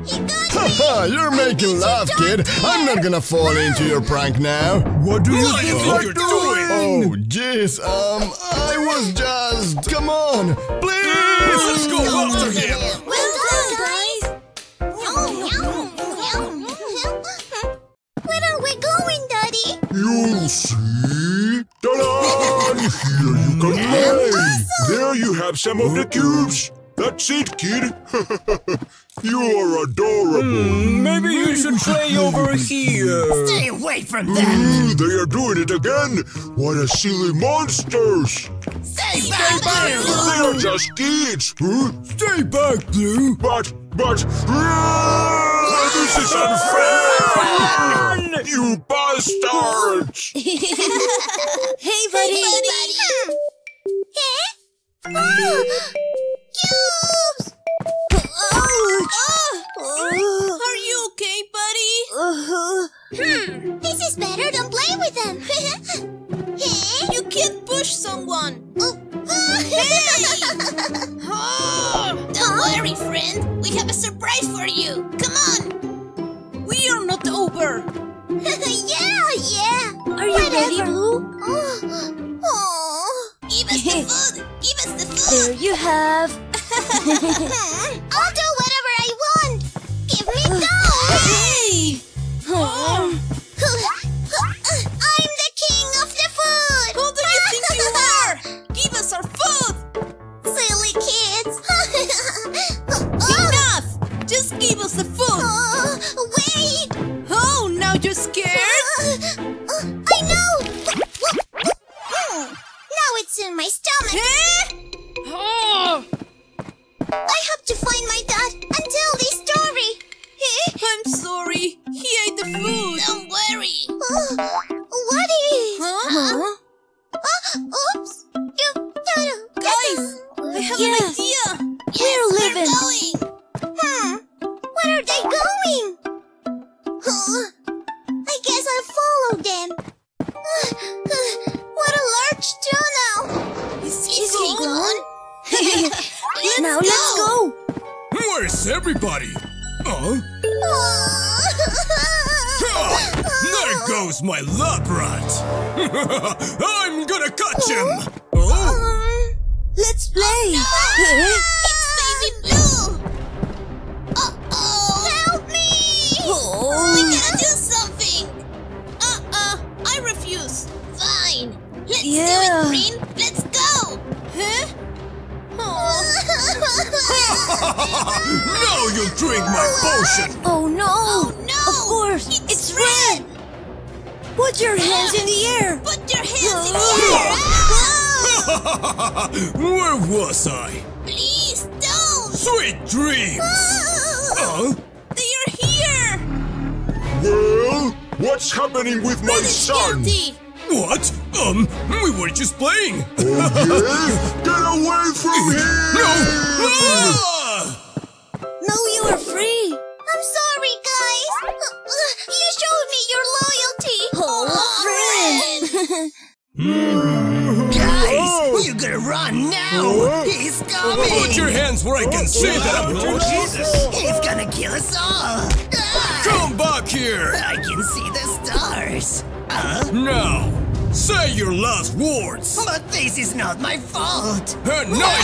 He got Haha, you're making laugh, kid. I'm not gonna fall into your prank now. What do you What do you think you're doing? Oh, jeez, um, I was just. Come on, please! Let's go after him! Where are we going, Daddy? You'll see. Ta-da! Here you can play. There you have some of the cubes. That's it, kid. You're adorable. Maybe you should play over here. Stay away from them! Mm, they are doing it again. What a silly monsters. Stay back! They are just kids. Huh? Stay back, Blue! But, but, Ah, this is unfair! You bastards! Hey, buddy. Eh? Oh! Cubes! Oh, Are you okay, buddy? Uh -huh. Hmm, this is better than playing with them. eh? You can't push someone. Oh. Oh, Don't worry, friend. We have a surprise for you. Come on. We are not over. yeah, yeah. Are you ready, Blue? Oh. Oh. Give us the food. Give us the There food. you have. I'll do whatever I want. Give me those. Hey! Oh,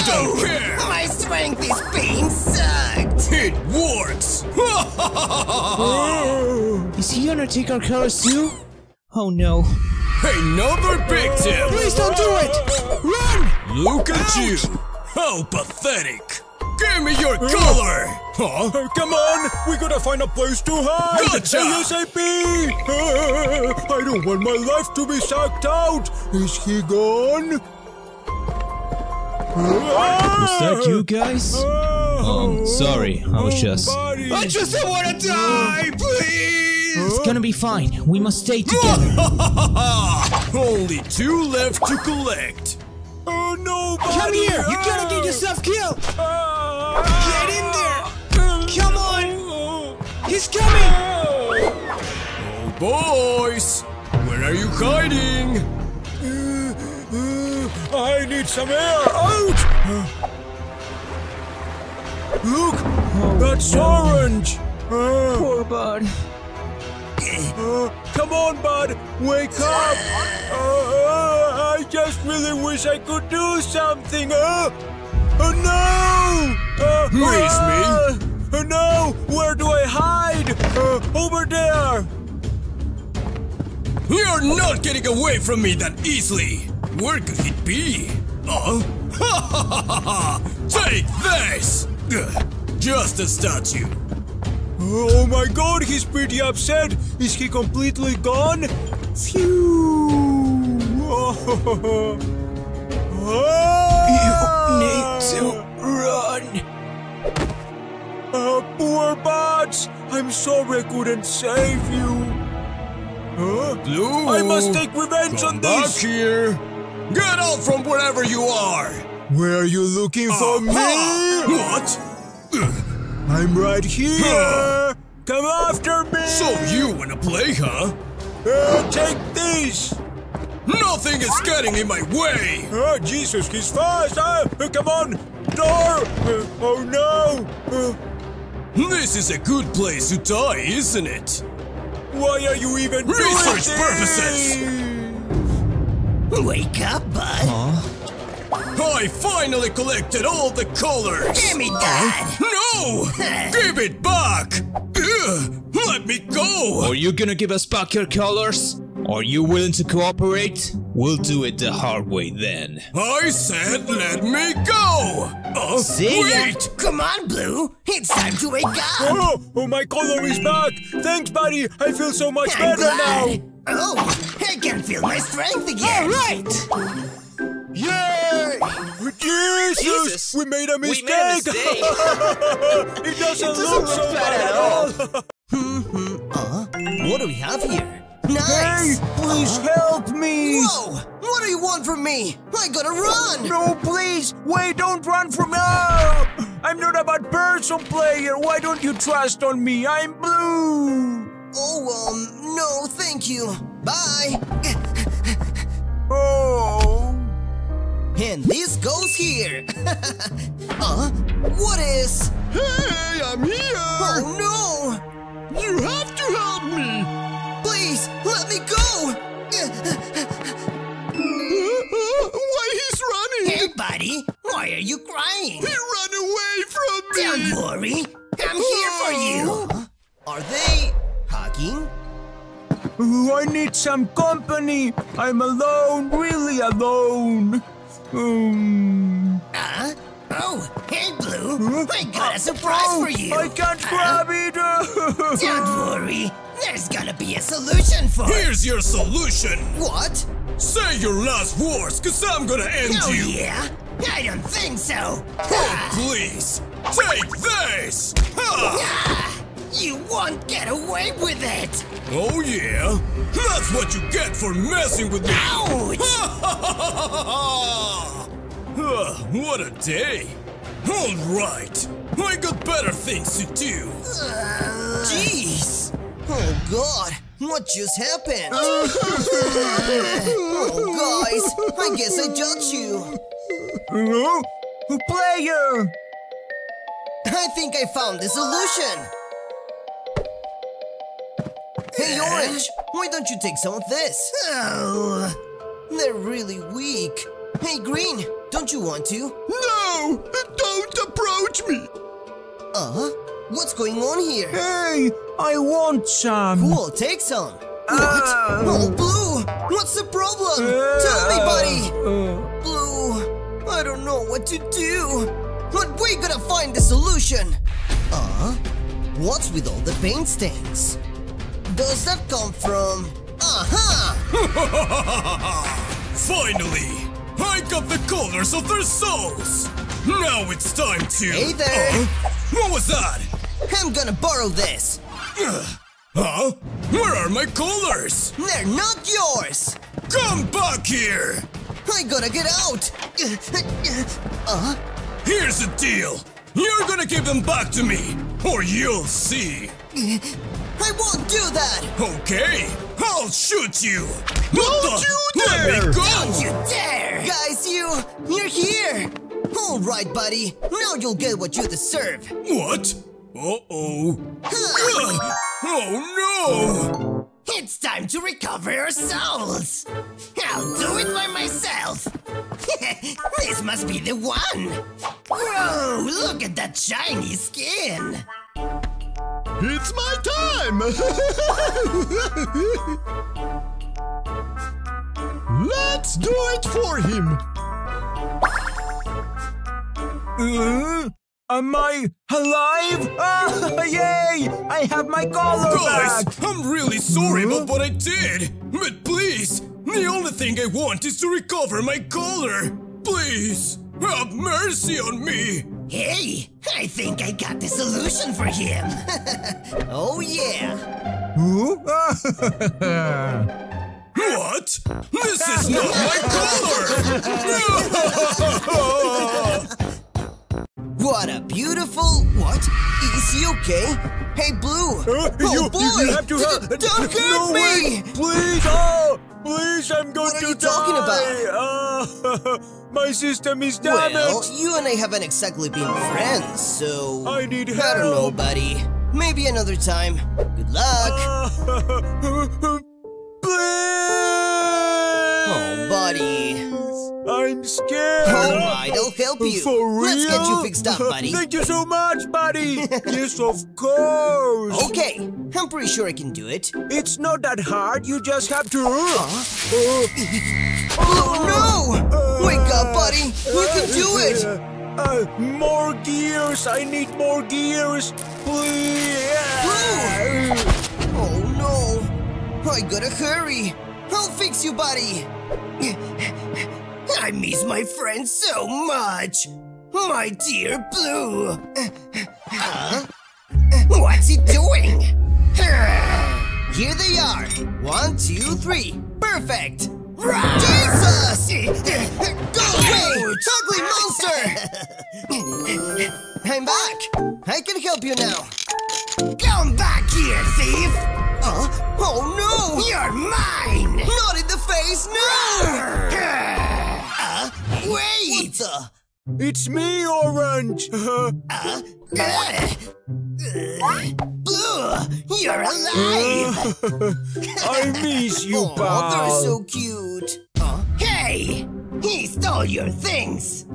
don't care. My strength is being sucked! It works. Is he gonna take our colors too? Oh no. Another victim. Please don't do it! Run! Look at you. How pathetic. Give me your color. Huh? Uh, Come on, we gotta find a place to hide! Gotcha. ASAP! Uh, I don't want my life to be sucked out! Is he gone? Was that you guys? Um, sorry, I was just- I just don't wanna die, please! It's gonna be fine. We must stay together. Only two left to collect. Oh no! Come here! You gotta get yourself killed! Get in there! Come on! He's coming! Oh, boys. Where are you hiding? I need some air! Out! Look! that's orange! Uh, Poor bud. uh, come on, bud! Wake up! Uh, I just really wish I could do something! Uh, oh no! Uh, Who is me? Uh, no! Where do I hide? Uh, over there! You're not getting away from me that easily. Where could it be? Oh? Take this! Just a statue. Oh my god, he's pretty upset! Is he completely gone? Phew! Oh. You need to run. Uh, poor Bots! I'm sorry I couldn't save you. Huh? Blue! I must take revenge Come on back this! here! Get out from wherever you are! Where are you looking for me? Aha! What? I'm right here! Come after me! So you wanna play, huh? Uh, take this! Nothing is getting in my way! Oh, Jesus, he's fast! Uh, come on! Door! Uh, oh no! This is a good place to die, isn't it? why are you even Research purposes. This? Wake up, bud! I finally collected all the colors! Give me that! No! Give it back! Ugh, let me go! Are you gonna give us back your colors? Are you willing to cooperate? We'll do it the hard way then. I said let me go! Oh, See ya. wait! Come on, Blue! It's time to wake up! Oh, oh, my color is back! Thanks, buddy! I feel so much I'm better glad! now! Oh, I can feel my strength again! Right! Yay! Jesus! Jesus. We made a We mistake! made a mistake. it doesn't, look, so bad at all! Uh, what do we have here? hey, Nice! please help me! Whoa! What do you want from me? I gotta run! No, please! Wait, don't run from me! I'm not a bad person, player! Why don't you trust on me? I'm blue! Oh, um, no, thank you. Bye! Oh! And this goes here. uh, what is? Hey, I'm here! Oh no! You have to help me! Please, let me go! Why he's running? Hey, buddy! Why are you crying? He ran away from me! Don't worry! I'm here for you! Are they hugging? Oh, I need some company! I'm alone, really alone! Um, Huh? Oh, hey, Blue! I got a surprise oh, for you! I can't grab it! Don't worry! There's gonna be a solution for it! Here's your solution! What? Say your last words, cause I'm gonna end Oh, you! yeah? I don't think so! Oh, please! Take this! Ha! You won't get away with it! Oh yeah? That's what you get for messing with me! Ouch! Ah, what a day! Alright, I got better things to do! Jeez! Oh god, what just happened? oh guys, I guess I judged you. Huh? Player! I think I found the solution. Hey Orange, why don't you take some of this? Oh, They're really weak. Hey Green, don't you want to? No! Don't approach me! Uh, what's going on here? Hey, I want some. Cool, take some. What? Ah. Oh, Blue! What's the problem? Tell me, buddy! Blue, I don't know what to do. But we gotta find the solution. Uh, what's with all the paint stains? Does that come from... Aha! Finally! I got the colors of their souls! Now it's time to. Hey there. Uh, what was that? I'm gonna borrow this. Huh? Where are my colors? They're not yours. Come back here! I gotta get out. Uh, Here's the deal. You're gonna give them back to me, or you'll see. I won't do that. Okay, I'll shoot you. Don't the? you Let me go! don't you dare! Guys, you, you're here. All right, buddy. Now you'll get what you deserve. What? Uh-oh. Uh, oh no! It's time to recover your souls! I'll do it by myself! this must be the one! Whoa, look at that shiny skin! It's my time! Let's do it for him! Uh, am I alive? Ah, yay! I have my collar Guys, back! I'm really sorry about what I did, but please, the only thing I want is to recover my color. Please, have mercy on me. Hey, I think I got the solution for him! Oh yeah. What? This is not my color! What a beautiful. What? Is he okay? Hey, Blue. Uh, oh you, boy! you have to help! Don't hurt no, me! Wait, please! Oh, please! I'm going What are to you talking die. Uh, my system is damaged. Well, you and I haven't exactly been friends, so. I need help. I don't know, buddy. Maybe another time. Good luck. please! oh, buddy. I'm scared. All right, I'll help you. For real? Let's get you fixed up, buddy. Thank you so much, buddy. yes, of course. Okay, I'm pretty sure I can do it. It's not that hard. You just have to. Uh, uh, oh no! Wake up, buddy! You uh, can do it! Uh, more gears. I need more gears. Please. Oh no! I gotta hurry! I'll fix you, buddy! I miss my friend so much! My dear Blue! Huh? What's he doing? Here they are! One, two, three! Perfect! Right. Jesus! Go away! Ugly monster! I'm back! I can help you now! Come back here, thief! Uh, oh no! You're mine! Not in the face, no! Uh, wait! It's me, Orange. Uh, Blue, you're alive! I miss you, Oh, pal. they're so cute! Uh, Hey! He stole your things!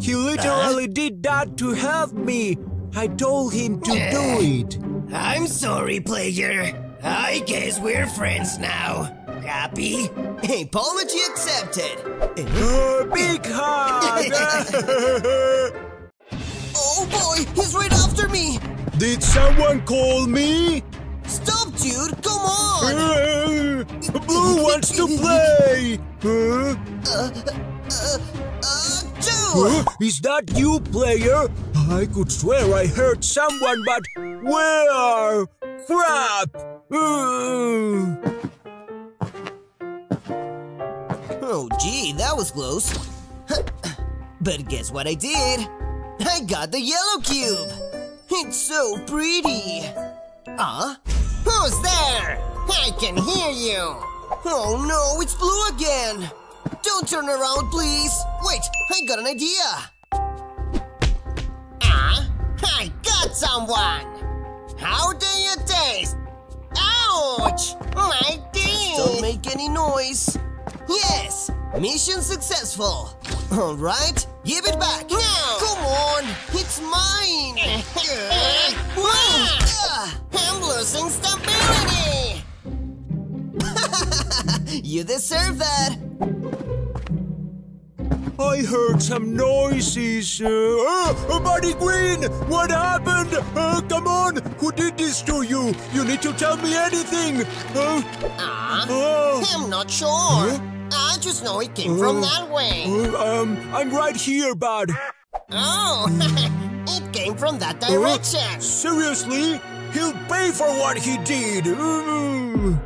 he literally did that to help me. I told him to do it. I'm sorry, player. I guess we're friends now. Happy? apology accepted! Uh, big hug. Oh boy, he's right after me! did someone call me? Stop, dude! Come on! Uh, Blue wants to play. Huh? Uh, uh, uh, you! Is that you, player? I could swear I heard someone, but where? Crap! Uh. That was close. but guess what I did? I got the yellow cube! It's so pretty! Huh? Who's there? I can hear you! Oh no, it's blue again! Don't turn around, please! Wait, I got an idea! Ah, I got someone! How do you taste? Ouch! My teeth! Don't make any noise! Yes! Mission successful! Alright, give it back! Now! Come on! It's mine! I'm losing stability! you deserve that! I heard some noises. Uh, uh, Buddy Green, what happened? Uh, come on, who did this to you? You need to tell me anything. Uh, Ah, uh, I'm not sure. I just know it came from that way. uh, um, I'm right here, bud. Oh, it came from that direction. Seriously? He'll pay for what he did. Uh,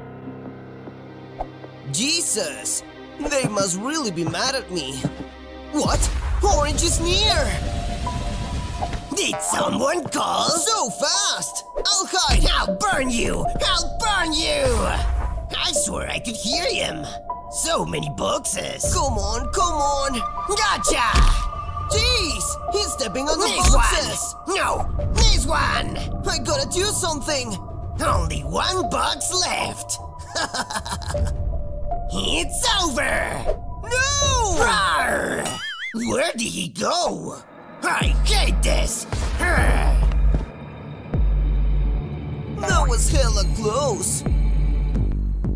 Jesus, they must really be mad at me. What? Orange is near! Did someone call? So fast! I'll hide! I'll burn you! I'll burn you! I swear I could hear him. So many boxes. Come on, come on! Gotcha! Jeez! He's stepping on the boxes! one! No! This one! I gotta do something! Only one box left. it's over! No! Rawr! Where did he go? I hate this! That was hella close!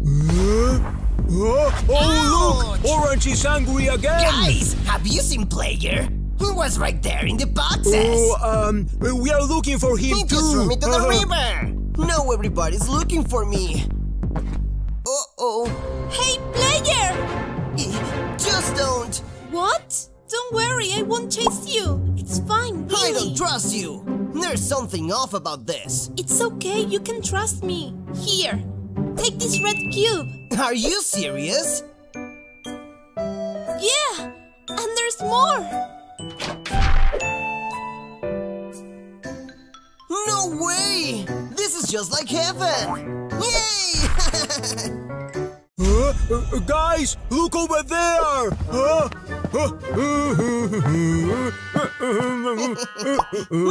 Oh, look! Orange is angry again! Guys, have you seen Player? He was right there in the boxes! Oh, um, we are looking for him He too. just threw me to the Uh, river! Now everybody's looking for me! Uh-oh! Hey, player! Just don't! What? Don't worry, I won't chase you. It's fine, really! I don't trust you! There's something off about this! It's okay, you can trust me. Here, take this red cube. Are you serious? Yeah, and there's more. No way! This is just like heaven! Yay! Uh, uh, guys, look over there! Huh?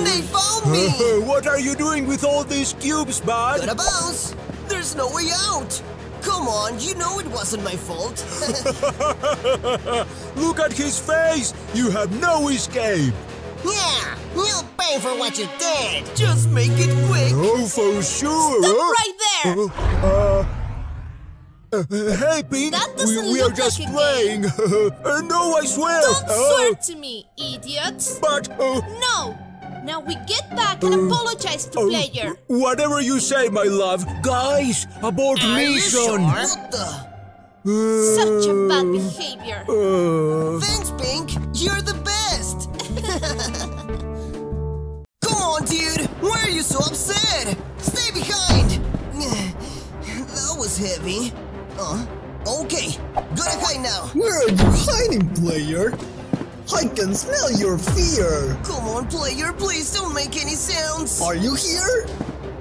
they found me! what are you doing with all these cubes, bud? Gotta bounce! There's no way out! Come on, you know it wasn't my fault! Look at his face! You have no escape! yeah! You'll pay for what you did! Just make it quick! Oh, for sure! Stop huh? right there. Uh, uh, hey! That we, we are just like playing! uh, no, I swear! Don't Uh, swear to me, idiot. But, uh, No. Now we get back and apologize to uh, player. whatever you say, my love. Guys, abort Are you mission! sure? What the? Uh, Such a bad behavior. uh, Thanks, Pink! You're the best! Come on, dude! Why are you so upset? Stay behind! that was heavy. Uh, okay. Gotta hide now. Where are you hiding, player? I can smell your fear. Come on, player, please don't make any sounds. Are you here?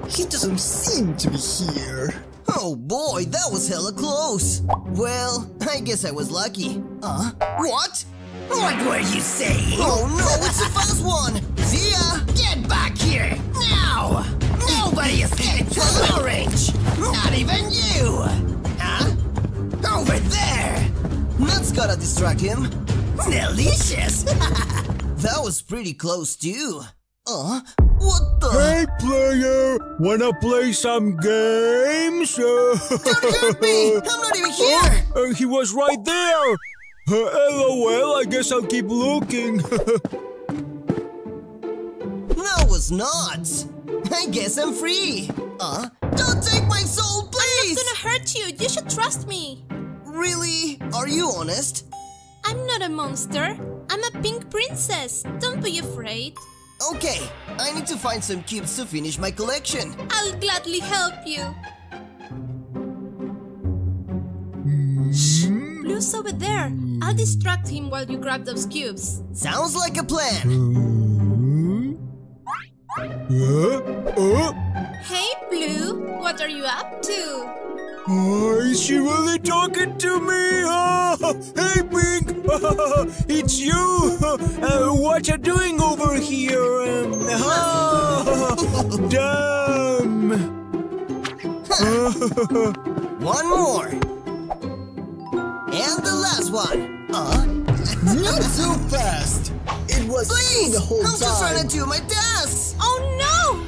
He doesn't seem to be here. Oh boy, that was hella close. Well, I guess I was lucky. Uh, what? What were you saying? Oh no, it's the first one! See ya! Get back here! Now! Nobody escaped from Orange! Not even you! Huh? Over there! That's gotta distract him. Delicious! That was pretty close too. Uh, what the? Hey, player! Wanna play some games? Don't hurt me! I'm not even here! uh, he was right there! Uh, LOL, I guess I'll keep looking. That was nuts! I guess I'm free! Uh, don't take my soul, please! It's gonna hurt you. You should trust me. Really? Are you honest? I'm not a monster. I'm a pink princess. Don't be afraid. Okay, I need to find some cubes to finish my collection. I'll gladly help you. Blue's over there. I'll distract him while you grab those cubes. Sounds like a plan. Hey, Blue, what are you up to? Oh, is she really talking to me? Ah, hey, Pink! it's you! Uh, what you doing over here? Um, ah, damn! One more. And the last one. Uh, Not so fast! It was please! the whole I'm just trying to do my tasks. Oh no!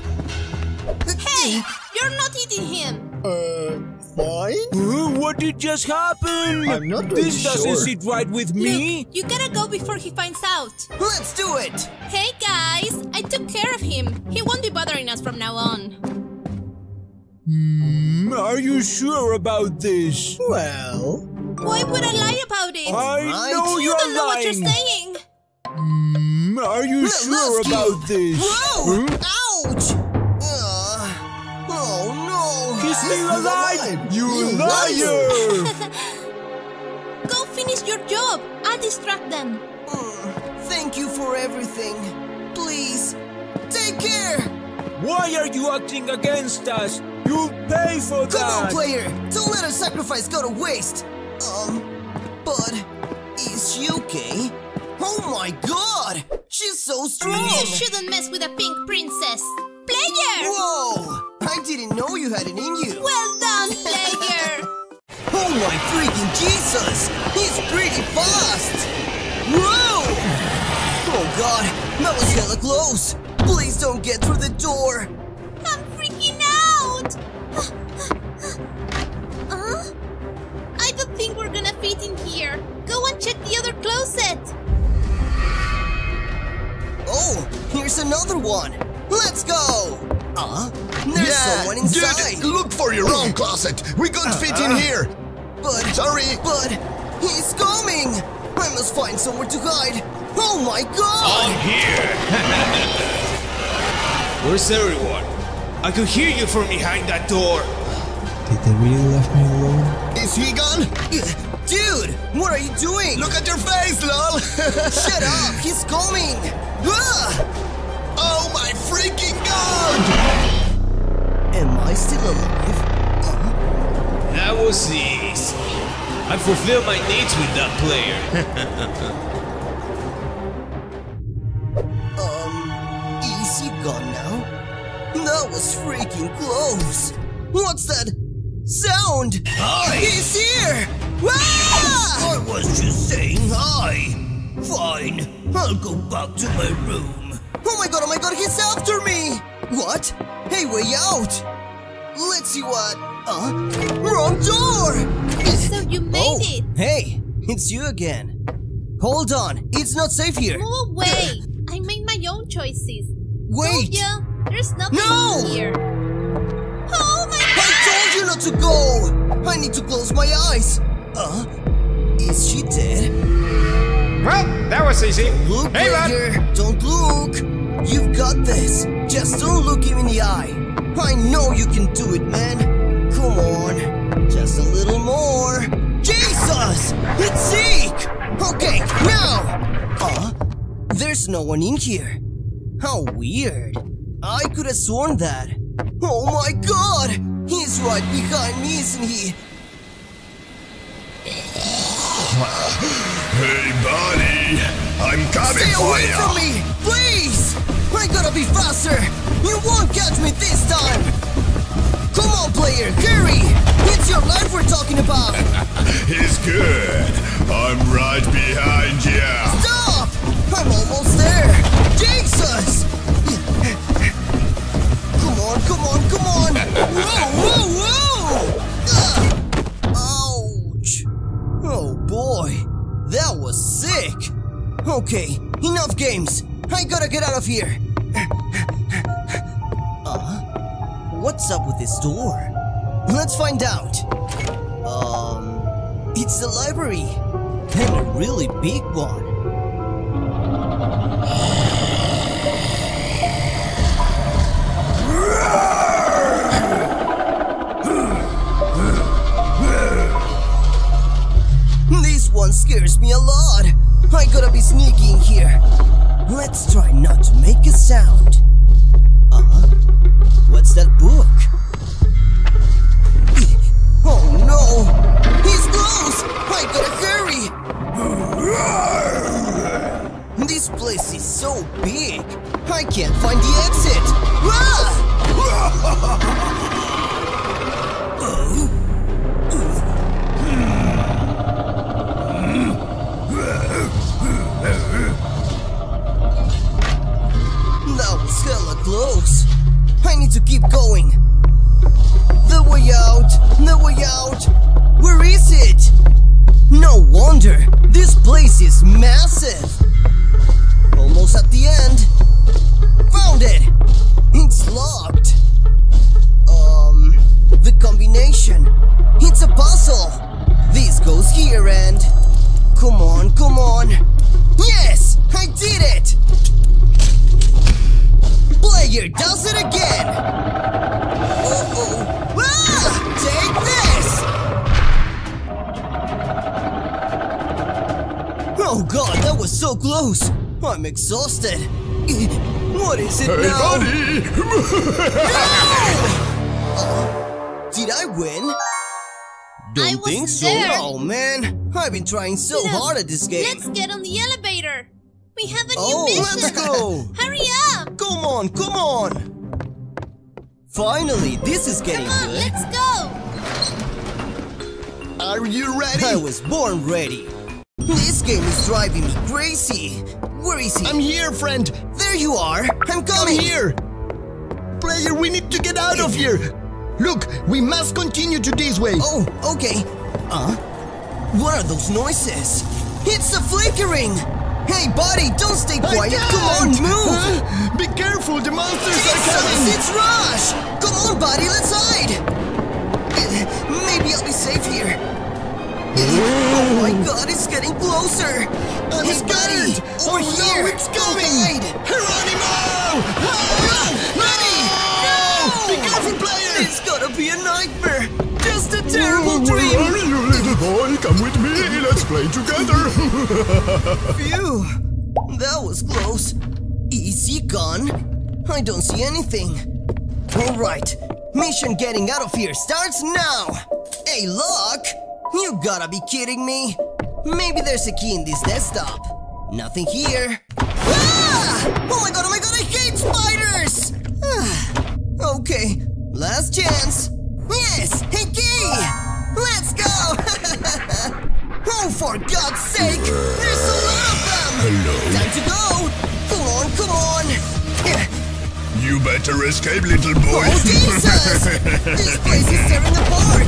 Hey, you're not eating him. Uh, fine? Uh, what did just happen? I'm not really This doesn't sure. sit right with me. Look, you gotta go before he finds out. Let's do it. Hey guys, I took care of him. He won't be bothering us from now on. Hmm, are you sure about this? Well, Why would I lie about it? I Right. know you you're don't know what you're saying. Hmm, are you Let's sure go. about this? Whoa! Huh? Ouch! No! He's still still alive! alive. You You liar! Go finish your job. I'll distract them. Mm, Thank you for everything. Please, take care. Why are you acting against us? You'll pay for Come on, player. Don't let our sacrifice go to waste. Um, but is she okay? Oh my God! She's so strong. You shouldn't mess with a pink princess. Player! Whoa! I didn't know you had it in you. Well done, player! Oh my freaking Jesus! He's pretty fast! Whoa! Oh god, that was hella close! Please don't get through the door! I'm freaking out! huh? I don't think we're gonna fit in here. Go and check the other closet. Oh, here's another one! Let's go! Uh, there's someone inside! Dude, look for your own closet. We can't fit in here. But, Sorry. but, he's coming! I must find somewhere to hide! Oh my god! I'm here! Where's everyone? I could hear you from behind that door. did they really left me alone? Is he gone? Dude, what are you doing? Look at your face, lol. Shut up! He's coming! Ah! God! Am I still alive? That was easy. I fulfilled my needs with that player. Um, is he gone now? That was freaking close! What's that sound? Hi. He's here! Ah! I was just saying hi. Fine, I'll go back to my room. Oh my god, oh my god, he's after me! What? Hey, way out! Let's see what. Uh? Wrong door! So you made oh, it. hey, it's you again. Hold on, it's not safe here. Move away. I made my own choices. Wait! Yeah, there's nothing No! here. Oh my I told you not to go! I need to close my eyes. Uh? Is she dead? well, that was easy. Look, Hey, man. don't look. You've got this. Just don't look him in the eye. I know you can do it, man. Come on, just a little more. Jesus, it's Zeke. Okay, now. Uh, there's no one in here. How weird. I could have sworn that. Oh my God, he's right behind me, isn't he? Hey, buddy. I'm coming Stay for away you. from me, please! I gotta be faster! You won't catch me this time! Come on, player, hurry! It's your life we're talking about! He's good. I'm right behind you. Stop! I'm almost there! Jesus! Come on, come on, come on! Whoa, whoa, whoa! Boy, that was sick! Okay, enough games! I gotta get out of here! Uh, what's up with this door? Let's find out! Um, it's the library! And a really big one. one scares me a lot. I gotta be sneaky in here. Let's try not to make a sound. Uh huh. What's that book? Oh no! He's close! I gotta hurry! This place is so big. I can't find the exit. Ah! keep going. The way out! The way out! Where is it? No wonder! This place is massive! Almost at the end. Found it! It's locked. Um, the combination. It's a puzzle. This goes here and. Come on, come on. Yes! I did it! Player does it again! God, that was so close! I'm exhausted. What is it Hey, now? buddy! Uh, did I win? Don't I think so. there. Oh man, I've been trying so Look, hard at this game. Let's get on the elevator. We have a new Oh, mission. let's go. Hurry up! Come on, come on! Finally, this is getting Come on, good. let's go. Are you ready? I was born ready. This game is driving me crazy. Where is he? I'm here, friend. There you are. I'm coming. here. Player, we need to get out of here. Look, we must continue to this way. Oh, okay. Uh, what are those noises? It's the flickering. Hey, buddy, don't stay quiet. Come on, move. Huh? Be careful, the monsters are coming. it's Rush! Come on, buddy, let's hide! Maybe I'll be safe here. Oh my god, it's getting closer! I'm hey, buddy! Oh Over no, it's coming. hide. Geronimo! Ah! Buddy! No! Be careful, player! It's gonna be a nightmare! Just a terrible Where dream! little boy? Come with me. Let's play together. Phew! That was close. Easy gun. I don't see anything. Alright, mission getting out of here starts now! Hey, look! You gotta be kidding me! Maybe there's a key in this desktop. Nothing here. Ah! Oh my god, oh my god, I hate spiders! Ah, okay, last chance. Yes, hey key! Let's go! oh, for God's sake! There's a lot of them! Hello. Time to go! Come on, come on! You better escape, little boy. Oh, Jesus! this place is tearing apart!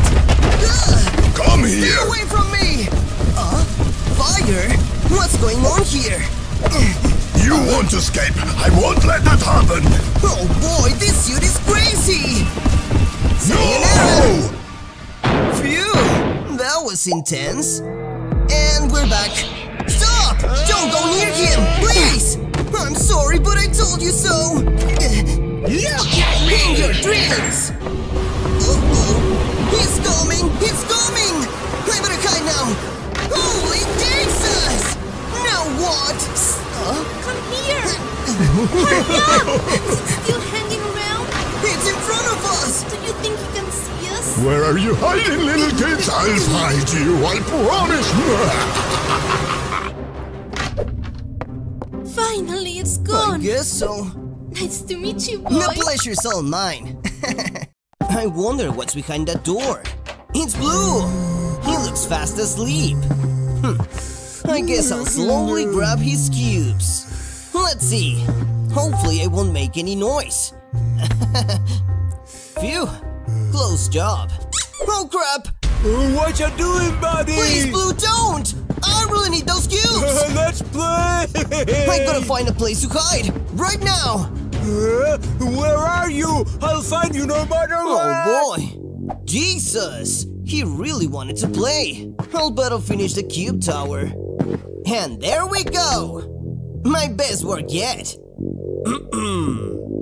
Ugh! Come Stay here. away from me! Uh, fire? What's going on here? You want to escape. I won't let that happen. Oh boy, this suit is crazy! No! Phew! That was intense. And we're back. Stop! Don't go near him, please! I'm sorry, but I told you so! Look at me! In your dreams! Uh-oh! He's coming! He's coming! Holy Jesus! Now what? Uh, Come here. Hurry up! Still hanging around? it's in front of us! Do you think you can see us? Where are you hiding, little kids? I'll find you. I promise. Finally, it's gone. I guess so. Nice to meet you, boy. The pleasure's all mine. I wonder what's behind that door. It's Blue! He looks fast asleep. Hmm. I guess I'll slowly grab his cubes. Let's see. Hopefully I won't make any noise. Phew. Close job. Oh crap! What you doing, buddy? Please, Blue, don't! I really need those cubes! Let's play! I gotta find a place to hide! Right now! Uh, where are you? I'll find you no matter what! Oh boy! Jesus! He really wanted to play. I'll better finish the cube tower. And there we go! My best work yet.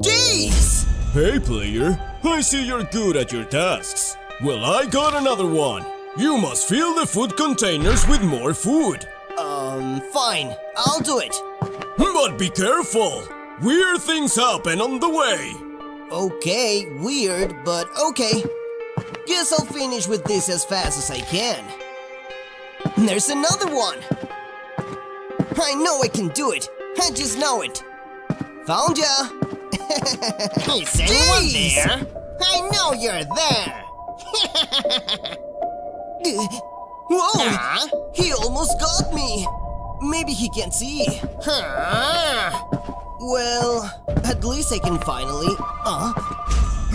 Jeez! Hey, player. I see you're good at your tasks. Well, I got another one. You must fill the food containers with more food. Um, fine. I'll do it. But be careful. Weird things happen on the way. Okay, weird, but okay. Guess I'll finish with this as fast as I can. There's another one! I know I can do it! I just know it! Found ya! Is anyone Jeez! there? I know you're there. Whoa! Huh? He almost got me! Maybe he can't see. Huh? Well, at least I can finally. Uh,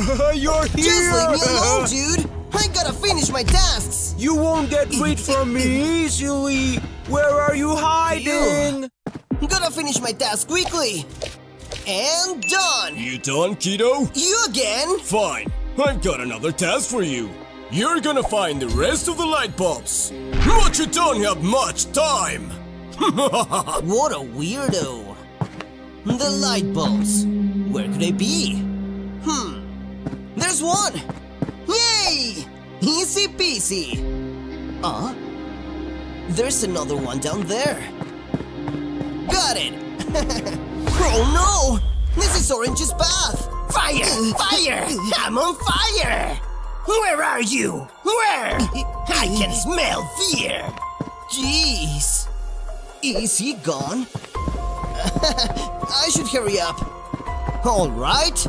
You're here! just leave me alone, dude! I gotta finish my tasks! You won't get rid from me easily! Where are you hiding? Gotta finish my task quickly! And done! You done, kiddo? You again? Fine. I've got another task for you. You're gonna find the rest of the light bulbs. But you don't have much time. What a weirdo! The light bulbs. Where could they be? Hmm. There's one! Yay! Easy peasy! Uh? There's another one down there. Got it! oh no! This is Orange's bath! Fire! Fire! I'm on fire! Where are you? Where? I can smell fear! Jeez! Is he gone? I should hurry up. Alright.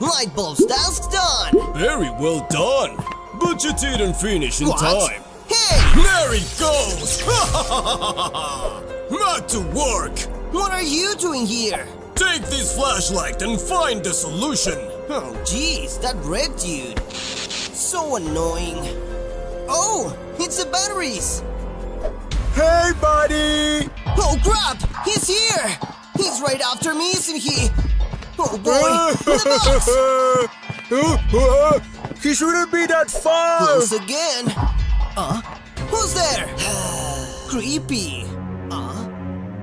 Light bulbs task done! Very well done. But you didn't finish in What? time. Hey! There it goes! Back to work! What are you doing here? Take this flashlight and find the solution. Oh, jeez, that red dude. So annoying. Oh, it's the batteries. Hey, buddy! Oh, crap! He's here! He's right after me, isn't he? Oh, boy! the box! he shouldn't be that far! Close again. Uh, who's there? Creepy. Uh,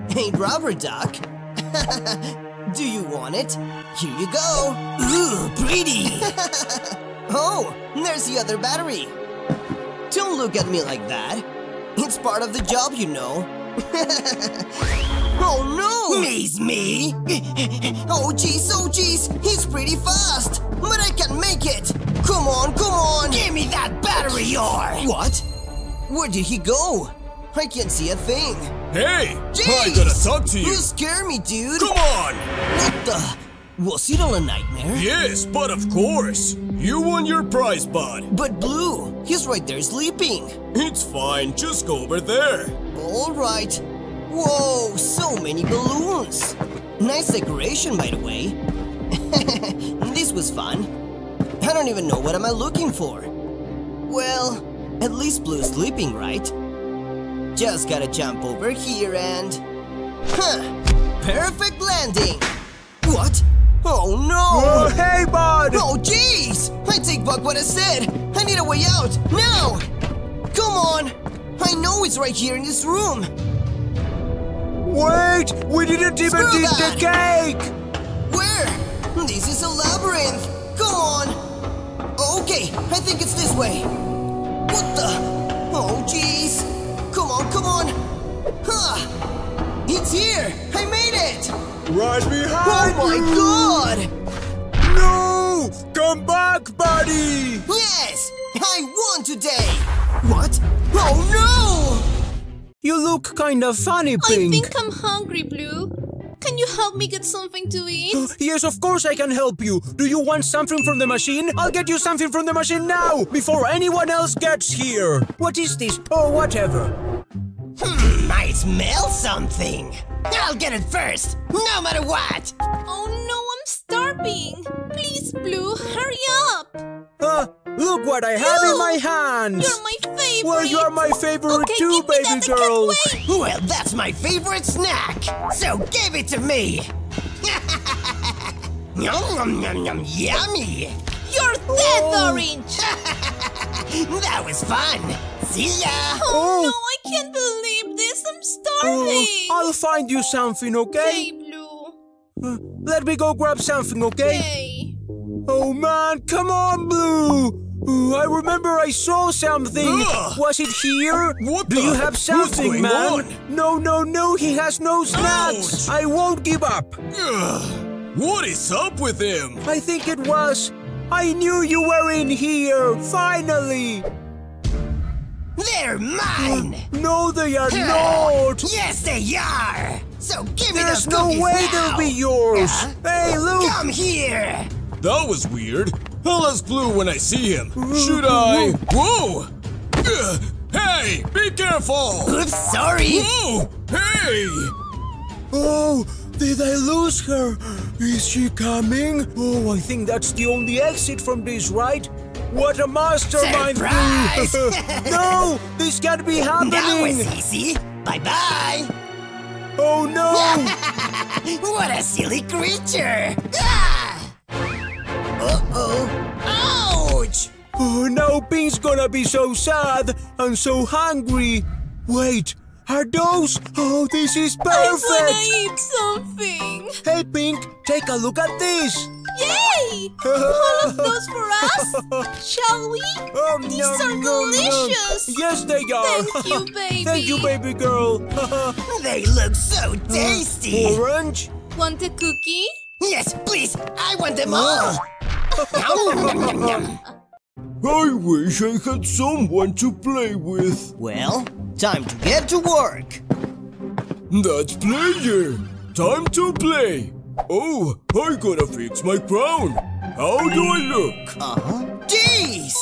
hey, rubber duck. Do you want it? Here you go. Ooh, pretty! Oh, there's the other battery. Don't look at me like that. It's part of the job, you know. oh no! Me's me! Oh jeez, oh jeez, he's pretty fast, but I can make it. Come on, come on. Give me that battery, or What? Where did he go? I can't see a thing. Hey! I gotta talk to you. You scare me, dude. Come on! What the? Was it all a nightmare? Yes, but of course. You won your prize, bud. But Blue, he's right there sleeping. It's fine, just go over there. All right. Whoa, so many balloons. Nice decoration, by the way. this was fun. I don't even know what am I looking for. Well, at least Blue's sleeping, right? Just gotta jump over here and... Huh! Perfect landing! What? Oh no! Oh, hey, bud! Oh jeez! I take back what I said! I need a way out! Now! Come on! I know it's right here in this room! Wait! We didn't even Screw eat the cake! Where? This is a labyrinth! Come on! Okay, I think it's this way. What the? Oh jeez! Come on, come on! Huh! It's here! I made it! Right Oh my you! god! No! Come back, buddy! Yes! I won today! What? Oh no! You look kinda funny, Pink. I think I'm hungry, Blue. Can you help me get something to eat? Yes, of course I can help you. Do you want something from the machine? I'll get you something from the machine now, before anyone else gets here. What is this? Oh, whatever. Hmm, I smell something. I'll get it first, no matter what. Oh no, I'm starving. Please, Blue, hurry up. Uh, look what I have in my hands. You're my favorite. Well, you're my favorite Okay, too, give me baby that, I can't girl. wait. Well, that's my favorite snack, so give it to me. Yum, yum, yum, yum, yummy. You're dead, Oh. Orange. that was fun. See ya. Oh, no, I can't believe this. I'm Oh, starving. I'll find you something, okay? Hey, Blue. Uh, let me go grab something, okay? Hey. Oh man, come on, Blue! Oh, I remember I saw something. Ugh. Was it here? What Do the- you have something, man? on? No, no, no, he has no snacks. Ouch. I won't give up. Ugh, what is up with him? I think it was. I knew you were in here. Finally. They're mine. No, they are not. Yes, they are. So give me There's those no cookies way now. they'll be yours. Yeah? Hey, Luke. Come here. That was weird. I'll ask Blue when I see him. Should I? Whoa! Ugh, Hey, be careful! Oops, sorry. Whoa! Hey! Oh, did I lose her? Is she coming? Oh, I think that's the only exit from this, right? What a mastermind! Surprise! no, this can't be That was happening. easy. Bye bye. Oh no! what a silly creature. Ah! Uh-oh. Ouch! oh, now Pink's gonna be so sad and so hungry. Wait, are those? Oh, this is perfect! I wanna eat something. Hey, Pink, take a look at this. Yay! All of those for us? Shall we? Oh, These nom, are nom, nom. delicious. Yes, they are. Thank you, baby. Thank you, baby girl. They look so tasty. Uh, orange? Want a cookie? Yes, please. I want them ah. all. Yum, yum. I wish I had someone to play with. Well, time to get to work. That's player. Time to play. Oh, I gotta fix my crown. How do I look? Uh-huh. Jeez!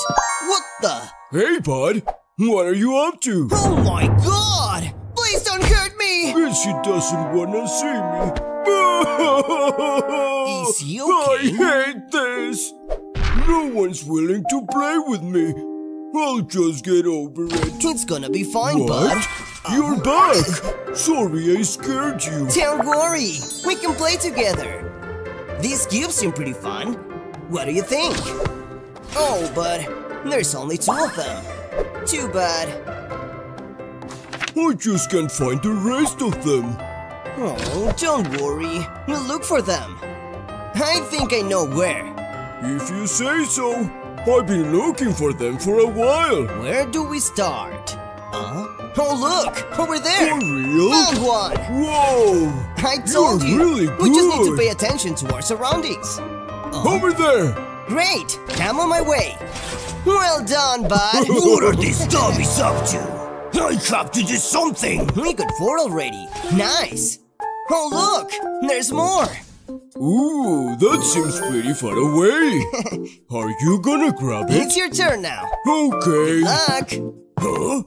What the? Hey, bud. What are you up to? Oh my god! Please don't hurt me! She doesn't wanna see me. Is he okay? I hate this. No one's willing to play with me. I'll just get over it. It's gonna be fine, What? bud. You're uh-huh. back. Sorry I scared you. Don't worry, we can play together. These cubes seem pretty fun. What do you think? Oh, but there's only two of them. Too bad. I just can't find the rest of them. Oh, don't worry. We'll look for them. I think I know where. If you say so. I've been looking for them for a while. Where do we start? Huh? Oh, look! Over there! For real? Found one! Whoa! I told You're you! really we just need to pay attention to our surroundings. Uh-huh. Over there! Great! I'm on my way! Well done, bud! What are these dummies up to? I have to do something. We got four already. Nice! Oh, look! There's more! Ooh, that seems pretty far away. Are you gonna grab it? It's your turn now. Okay. Good Luck! Huh?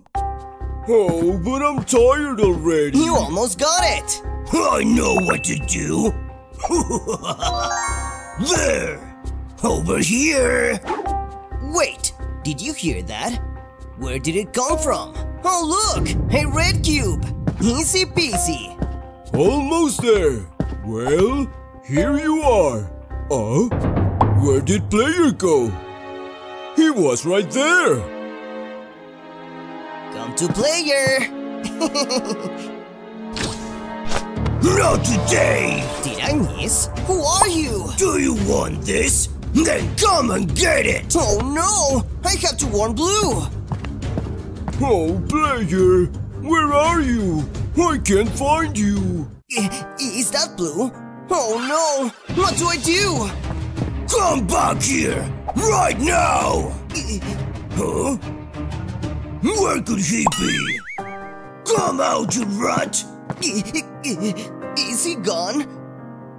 Oh, but I'm tired already. You almost got it! I know what to do. there. Over here. Wait, did you hear that? Where did it come from? Oh, look! A red cube! Easy peasy! Almost there. Well, here you are. Uh, where did player go? He was right there. Come to player! Not today. Did I miss? Who are you? Do you want this? Then come and get it. Oh no! I have to warn Blue! Oh, player, where are you? I can't find you. Is that Blue? Oh no! What do I do? Come back here right now. Huh? Where could he be? Come out, you rat. Is he gone?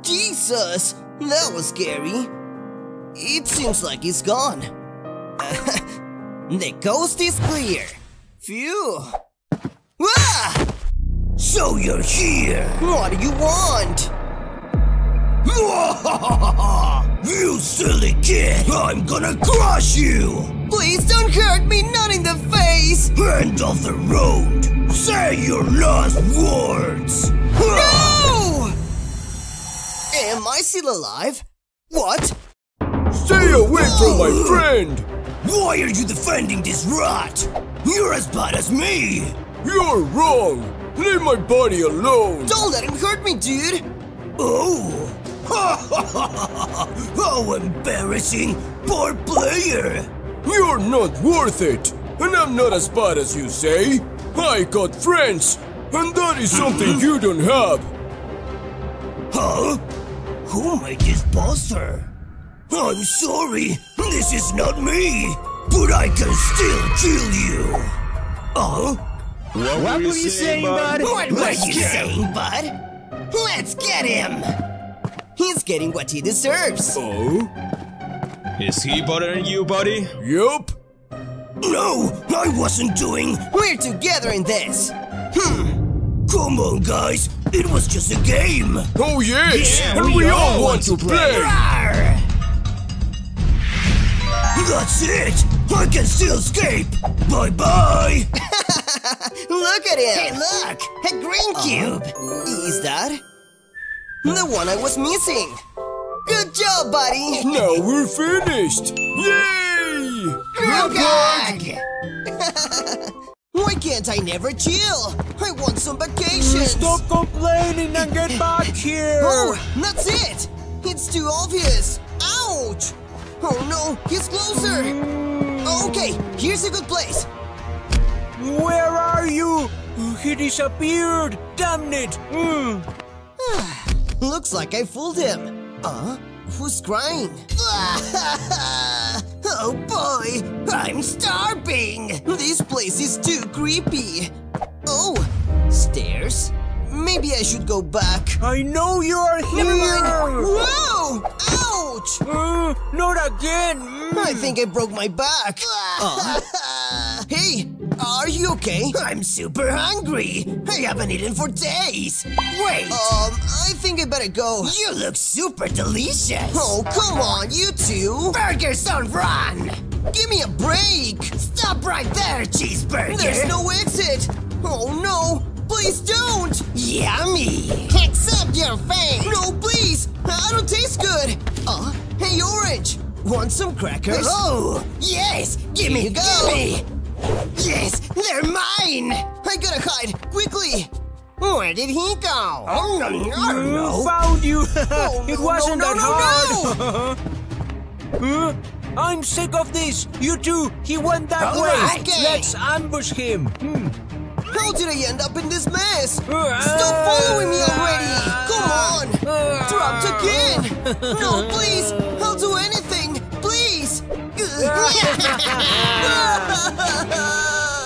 Jesus! That was scary. It seems like he's gone. the coast is clear. Phew! Ah! So you're here. What do you want? You silly kid! I'm gonna crush you! Please don't hurt me, not in the face! End of the road! Say your last words! No! Am I still alive? What? Stay away from my friend. Why are you defending this rat? You're as bad as me! You're wrong! Leave my body alone! Don't let him hurt me, dude! Oh! How embarrassing! Poor player! You're not worth it! And I'm not as bad as you say! I got friends! And that is something you don't have! Huh? Who made this poster? I'm sorry, this is not me, but I can still kill you. Huh? What, What were you saying, bud? What were you saying, bud? Let's get him! He's getting what he deserves. Oh? Is he better than you, buddy? Yup! No, I wasn't doing. We're together in this. Hmm. Come on, guys, it was just a game. Oh yes! Yeah, and we we, all all want want to to play. play! Rawr! That's it! I can still escape! Bye bye! Look at it! Hey, look! A green cube! Is that the one I was missing? Good job, buddy! Now we're finished! Yay! Grogag! Why can't I never chill? I want some vacation. Stop complaining and get back here! Oh, that's it! It's too obvious! Ouch! Oh no, he's closer! Okay, here's a good place. Where are you? He disappeared! Damn it! Hmm. Looks like I fooled him. Uh, who's crying? Oh boy, I'm starving! This place is too creepy. Oh, stairs? Maybe I should go back. I know you are here! Never mind. Whoa! Ouch! Uh, not again! Mm. I think I broke my back. Uh, hey, are you okay? I'm super hungry! I haven't eaten for days! Wait! Um, I think I better go. You look super delicious! Oh, come on, you two! Burgers don't run! Give me a break! Stop right there, cheeseburger! There's no exit! Oh no! Please don't! Yummy! Accept your fate! No, please! I don't taste good! Uh, hey, Orange! Want some crackers? Oh, yes! Give me, Here you go. give me! Yes, they're mine! I gotta hide! Quickly! Where did he go? Oh, no, no, Uh, no! Found you! Oh, it no, wasn't no, that no, hard! Huh? I'm sick of this! You two, he went that All way! right. Okay. Let's ambush him! Hmm. How did I end up in this mess? Uh, Stop following me already! Come on! Trapped again! No, please! I'll do anything!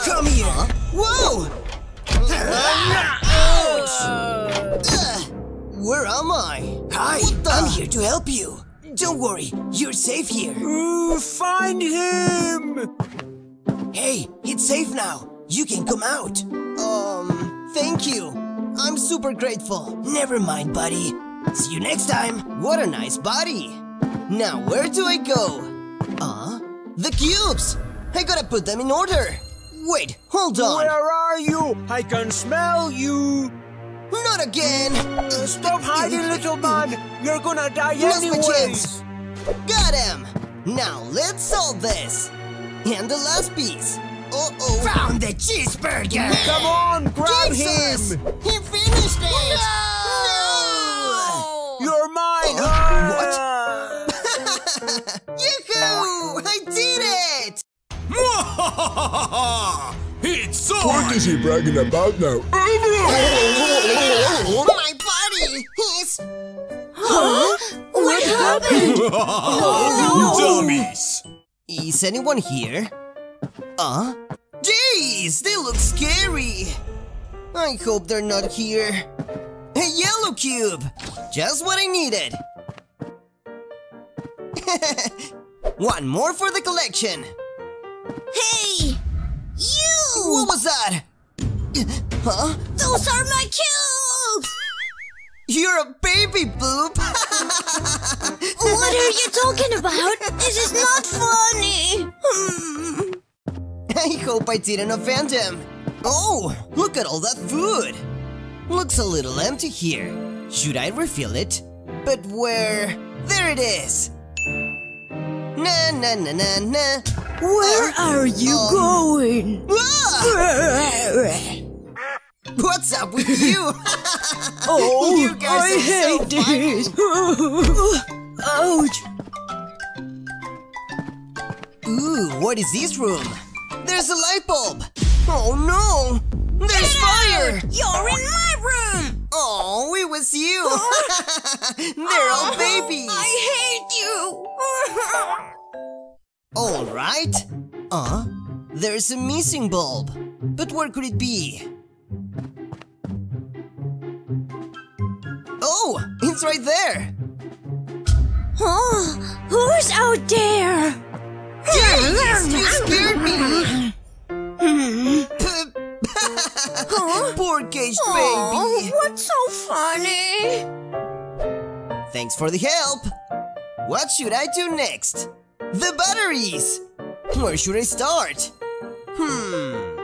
Come here! Whoa! Ugh. Where am I? Hi, I'm here to help you. Don't worry, you're safe here. Uh, find him! Hey, it's safe now. You can come out. Um, thank you. I'm super grateful. Never mind, buddy. See you next time. What a nice body. Now, where do I go? Uh, the cubes! I gotta put them in order. Wait, hold on. Where are you? I can smell you! Not again! Stop hiding, little man! You're gonna die my anyways! chance. Got him! Now let's solve this. And the last piece. Uh-oh. Found the cheeseburger. Come on, grab Jesus! him! He finished it! No! You're mine! What? It! it's What on! is he bragging about now? My body! He's... What happened? Dummies! Is anyone here? Uh? Jeez, they look scary! I hope they're not here. A yellow cube! Just what I needed! One more for the collection! Hey! You! What was that? Huh? Those are my cubes! You're a baby boop! What are you talking about? This is not funny! Hmm. I hope I didn't offend him. Oh, look at all that food. Looks a little empty here. Should I refill it? But where? There it is. Na na na na na. Where are you going? Ah! What's up with you? Oh, You guys I are so hate this. Ouch. Ooh, what is this room? There's a light bulb. Oh no! There's fire! You're in my room! Oh, it was you! They're all babies! I hate you! Alright. Uh, there's a missing bulb. But where could it be? Oh, it's right there! Oh, who's out there? Jeez, you scared me! Poor caged Oh, baby! what's so funny? Thanks for the help! What should I do next? The batteries! Where should I start? Hmm.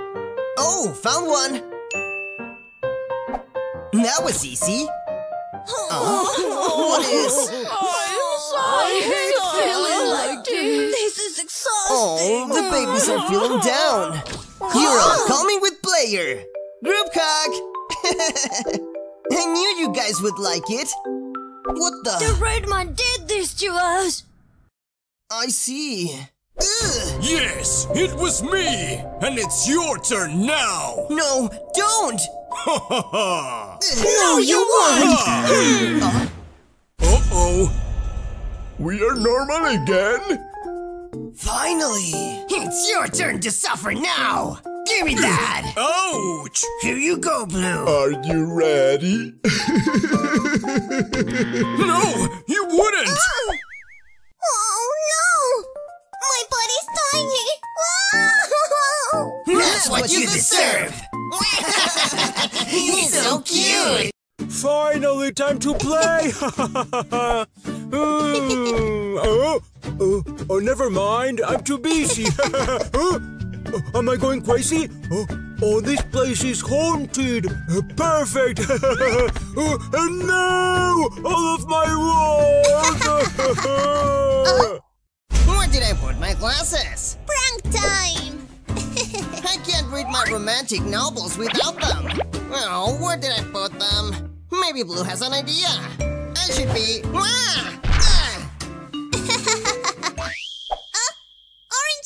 Oh, found one! That was easy. Oh. what is. I hate feeling like this. This is exhausting. Oh, the babies are feeling down. You're all coming with player. Group hug. I knew you guys would like it. What the? The red man did this to us. I see. Ugh. Yes, it was me! And it's your turn now! No, don't! Ha ha ha! No, you won't. Uh oh! We are normal again? Finally! It's your turn to suffer now! Give me that! Ouch! Here you go, Blue! Are you ready? No, you wouldn't! Oh no! My body's tiny! That's what you deserve! He's so cute! Finally, time to play! Hmm, oh, oh, oh, never mind. I'm too busy. oh, am I going crazy? Oh, oh, this place is haunted. Uh, perfect. oh, and no! All of my walls! Uh-huh. Where did I put my glasses? Prank time! I can't read my romantic novels without them. Oh, where did I put them? Maybe Blue has an idea. I should be. Ah!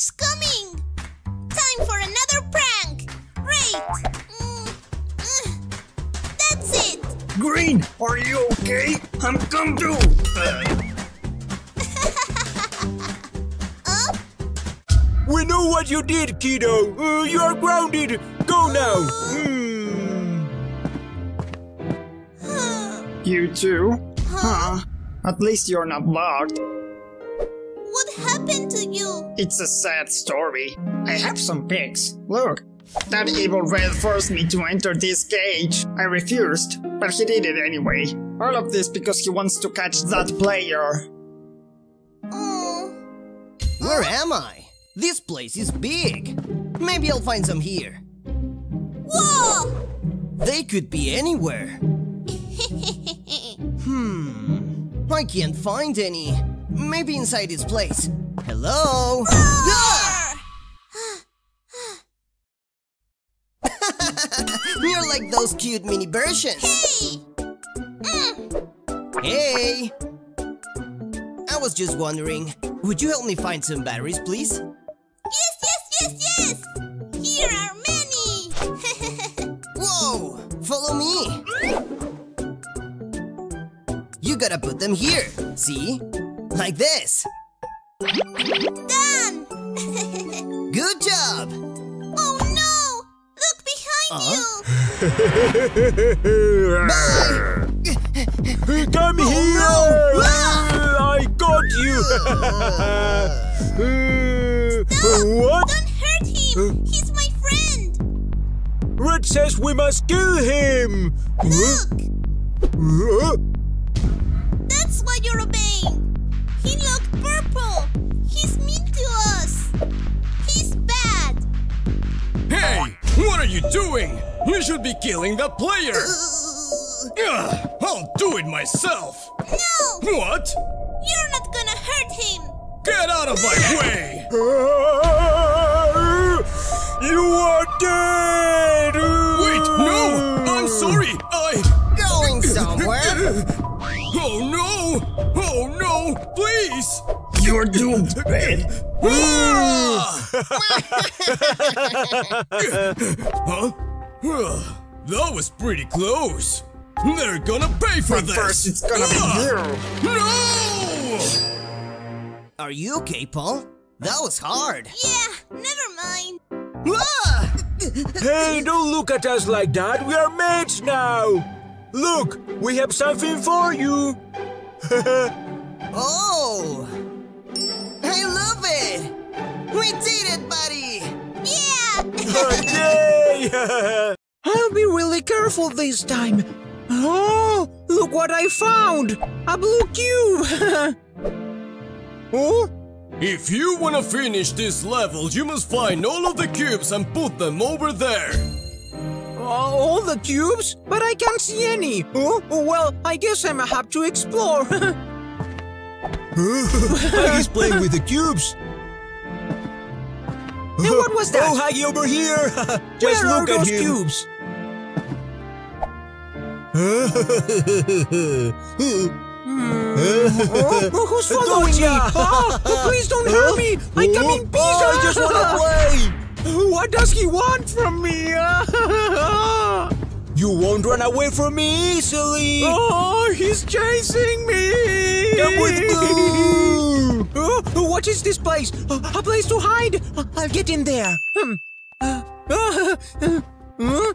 Orange coming! Time for another prank! Great! Mm, uh, that's it! Green, are you okay? I'm come too. We know what you did, kiddo. Uh, you are grounded. Go now. Hmm. You too? Huh? At least you're not locked. What happened to you? It's a sad story. I have some pics. Look. That evil red forced me to enter this cage. I refused, but he did it anyway. All of this because he wants to catch that player. Oh, Where am I? This place is big. Maybe I'll find some here. whoa! They could be anywhere. Hmm. I can't find any. Maybe inside his place. Hello? Ah! You're like those cute mini versions. Hey! Hey! I was just wondering, would you help me find some batteries, please? Yes, yes, yes, yes! Here are many! Whoa! Follow me! You gotta put them here, see? Like this. Done! Good job! oh no! Look behind you! Come here! Ah! I got you! Stop! what? Don't hurt him! He's my friend! Red says we must kill him! Look! Huh? He's mean to us! He's bad! Hey! What are you doing? You should be killing the player! Ugh, I'll do it myself! No! What? You're not gonna hurt him! Get out of my way! You are dead! Wait, no! I'm sorry! I. Going somewhere? Oh no! Oh no! Please! You're doomed, Red. Ah! huh? That was pretty close. They're gonna pay for But this. first, it's gonna be you. No! Are you okay, Paul? That was hard. Yeah, never mind. Ah! Hey, don't look at us like that. We are mates now. Look, we have something for you. Oh! I love it! We did it, buddy! Yeah! Yay! I'll be really careful this time. Oh, look what I found! A blue cube! oh? If you wanna finish this level, you must find all of the cubes and put them over there. Uh, all the cubes? But I can't see any. Oh, well, I guess I'm have to explore. Haggie's playing with the cubes. And what was that? Oh, Haggy over here. Just Where look are at those him. cubes? Oh, oh, who's following me? Oh, oh, please don't hurt me! I come oh, in peace! Oh, I just wanna play! What does he want from me? You won't run away from me easily. Oh, he's chasing me! Come with Blue. Oh, what is this place? A place to hide? I'll get in there. Hmm. Uh, uh, uh, hmm.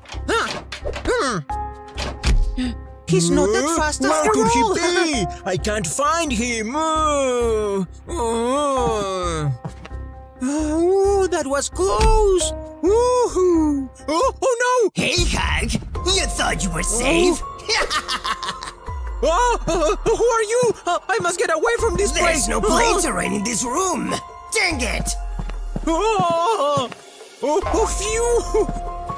He's not that fast Where after could all. he be? I can't find him. Oh, oh. Oh, that was close. Ooh. Oh, oh no! Hey, Hag. You thought you were safe? Oh, uh, who are you? Uh, I must get away from this place. There's no plane Oh. terrain in this room. Dang it! Oh, oh, oh phew!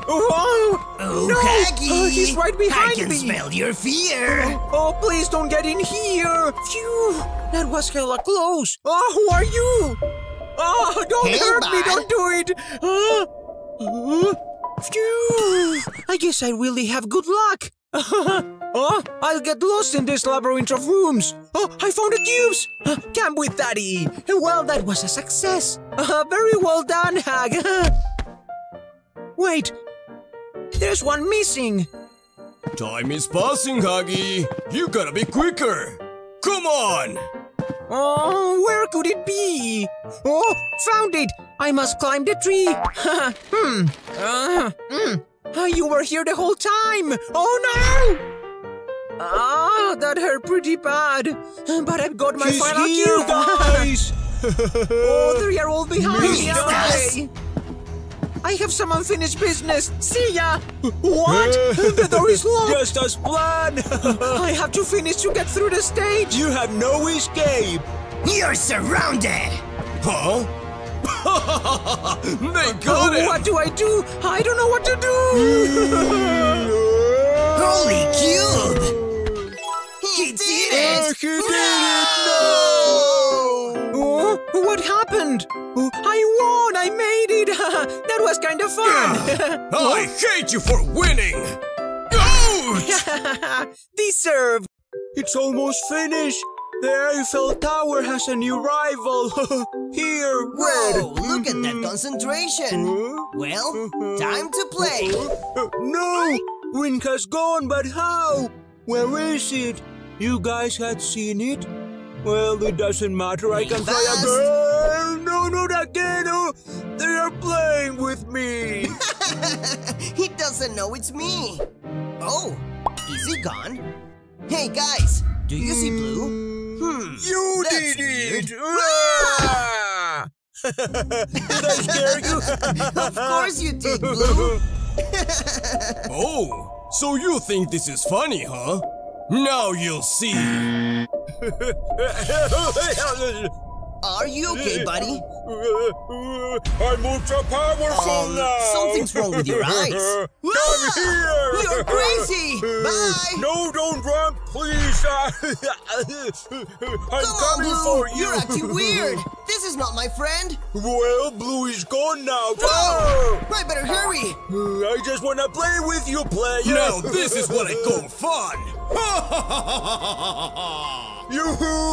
Oh, Oh, no! Haggy! Uh, he's right behind me! I can me. smell your fear. Oh, please don't get in here! Phew! That was hella close! Oh, who are you? Oh, don't Hey, hurt me! Don't do it! Uh, uh, phew! I guess I really have good luck! oh, I'll get lost in this labyrinth of rooms! Oh, I found the cubes! Uh, Come with Daddy! Well, that was a success! Uh, very well done, Hag! Wait! There's one missing! Time is passing, Huggy. You gotta be quicker. Come on! Oh, where could it be? Oh, found it! I must climb the tree. hmm. Uh, hmm. Ah, you were here the whole time. Oh no! Ah, that hurt pretty bad. But I've got my He's final here, cube. guys. oh, they are all behind me. Missed us. Okay. I have some unfinished business. See ya. What? the door is locked. Just as planned. I have to finish to get through the stage. you have no escape. You're surrounded. Huh? they oh, got Oh, him! what do I do? I don't know what to do. Holy cube! He did ah, it! he did it! Oh, what happened? Oh, I won! I made it! that was kind of fun! I hate you for winning! Ouch! Deserved! It's almost finished. The Eiffel Tower has a new rival. Here, Whoa, Red. look at that mm-hmm. concentration. Well, mm-hmm. time to play. No! Wind has gone, but how? Where is it? You guys had seen it? Well, it doesn't matter. I can try Fast. again. No, not again. Oh, they are playing with me. he doesn't know it's me. Oh, is he gone? Hey guys, do you see blue? Hmm. you did it. Ah! did I scare you? Of course you did, Blue. Oh, so you think this is funny, huh? Now you'll see. Are you okay, buddy? I'm ultra powerful Um, now. something's wrong with your eyes. Come Ah, here. you're crazy. Bye. No, don't run, please. I'm Come on, Blue. for you. You're acting weird. This is not my friend. Well, Blue is gone now. Whoa! I better hurry. I just wanna play with you, player. Now this is what I call fun. You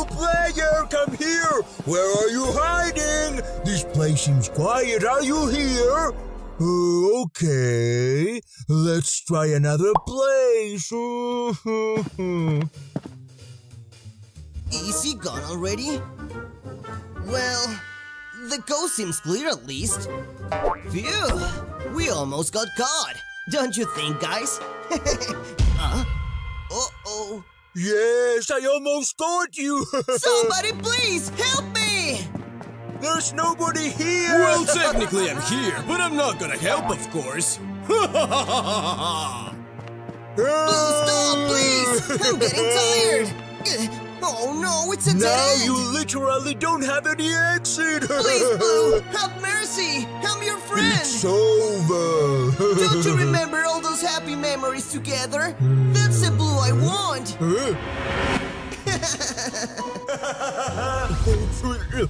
player, come here! Where are you hiding? This place seems quiet. Are you here? Uh, okay, let's try another place. Is he gone already? Well, the coast seems clear at least. Phew, we almost got caught. Don't you think, guys? huh? Uh-oh. Yes, I almost caught you. Somebody please help me! There's nobody here. Well, technically I'm here, but I'm not gonna help, of course. Blue, stop, please! I'm getting tired! Oh no, it's a now dead end! you literally don't have any exit. Please, Blue, have mercy! I'm your friend! It's over. Don't you remember all those happy memories together? That's the Blue I want!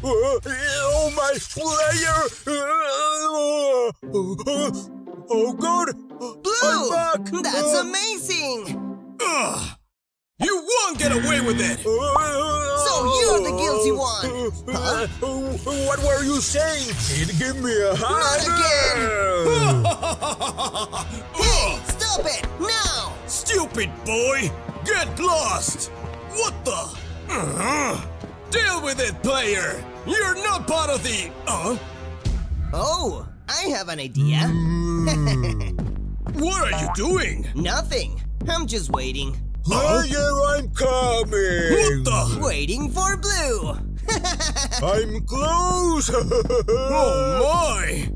oh my player! Oh god! Blue! I'm back! That's uh, amazing! Ugh. You won't get away with it! So you're the guilty one! Huh? What were you saying? Kid, give me a hand! Not again! Hey, stop it! Now! Stupid boy! Get lost! What the? Uh-huh. Deal with it, player! You're not part of the. Uh? Oh, I have an idea. What are you doing? Nothing. I'm just waiting. Player, I'm coming! What the? Waiting for Blue! I'm close! Oh my!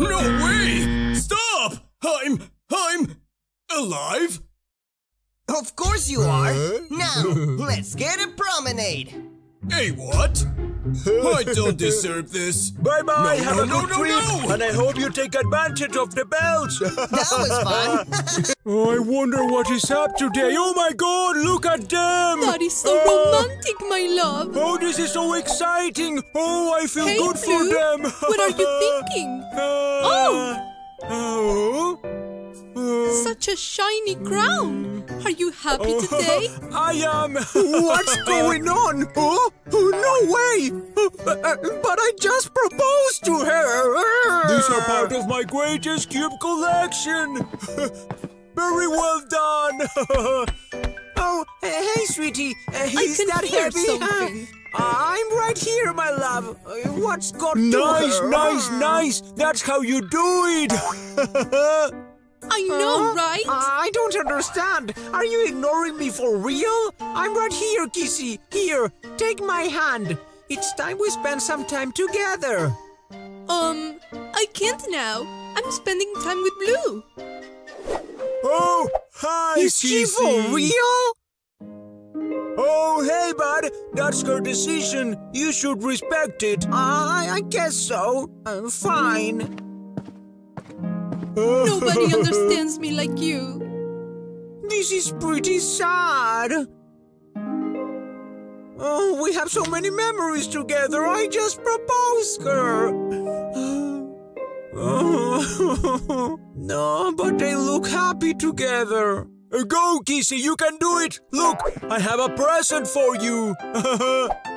No way! Stop! I'm. I'm. alive? Of course you are! Now, let's get a promenade! Hey, what? I don't deserve this. Bye bye, No, have no, a no, good no, trip, no. and I hope you take advantage of the bells. That was fun! oh, I wonder what is up today. Oh my god, look at them! That is so Oh. romantic, my love. Oh, this is so exciting! Oh, I feel Hey, good for Blue, them! what are you thinking? Ah. oh! Oh! Such a shiny crown. Are you happy today? I am. What's going on? Oh, oh no way! But I just proposed to her. These are part of my greatest cube collection. Very well done. oh, hey, sweetie. Uh, I is can that hear heavy? something. I'm right here, my love. What's got nice, her? nice, nice. That's how you do it. I know, right? I don't understand. Are you ignoring me for real? I'm right here, Kissy. Here, take my hand. It's time we spend some time together. Um, I can't now. I'm spending time with Blue. Oh, hi, Is she for real? Oh, hey, bud. That's her decision. You should respect it. I, I guess so. Uh, fine. Nobody understands me like you. This is pretty sad. Oh, we have so many memories together. I just proposed her. No, but they look happy together. Go, Kissy, you can do it. Look, I have a present for you.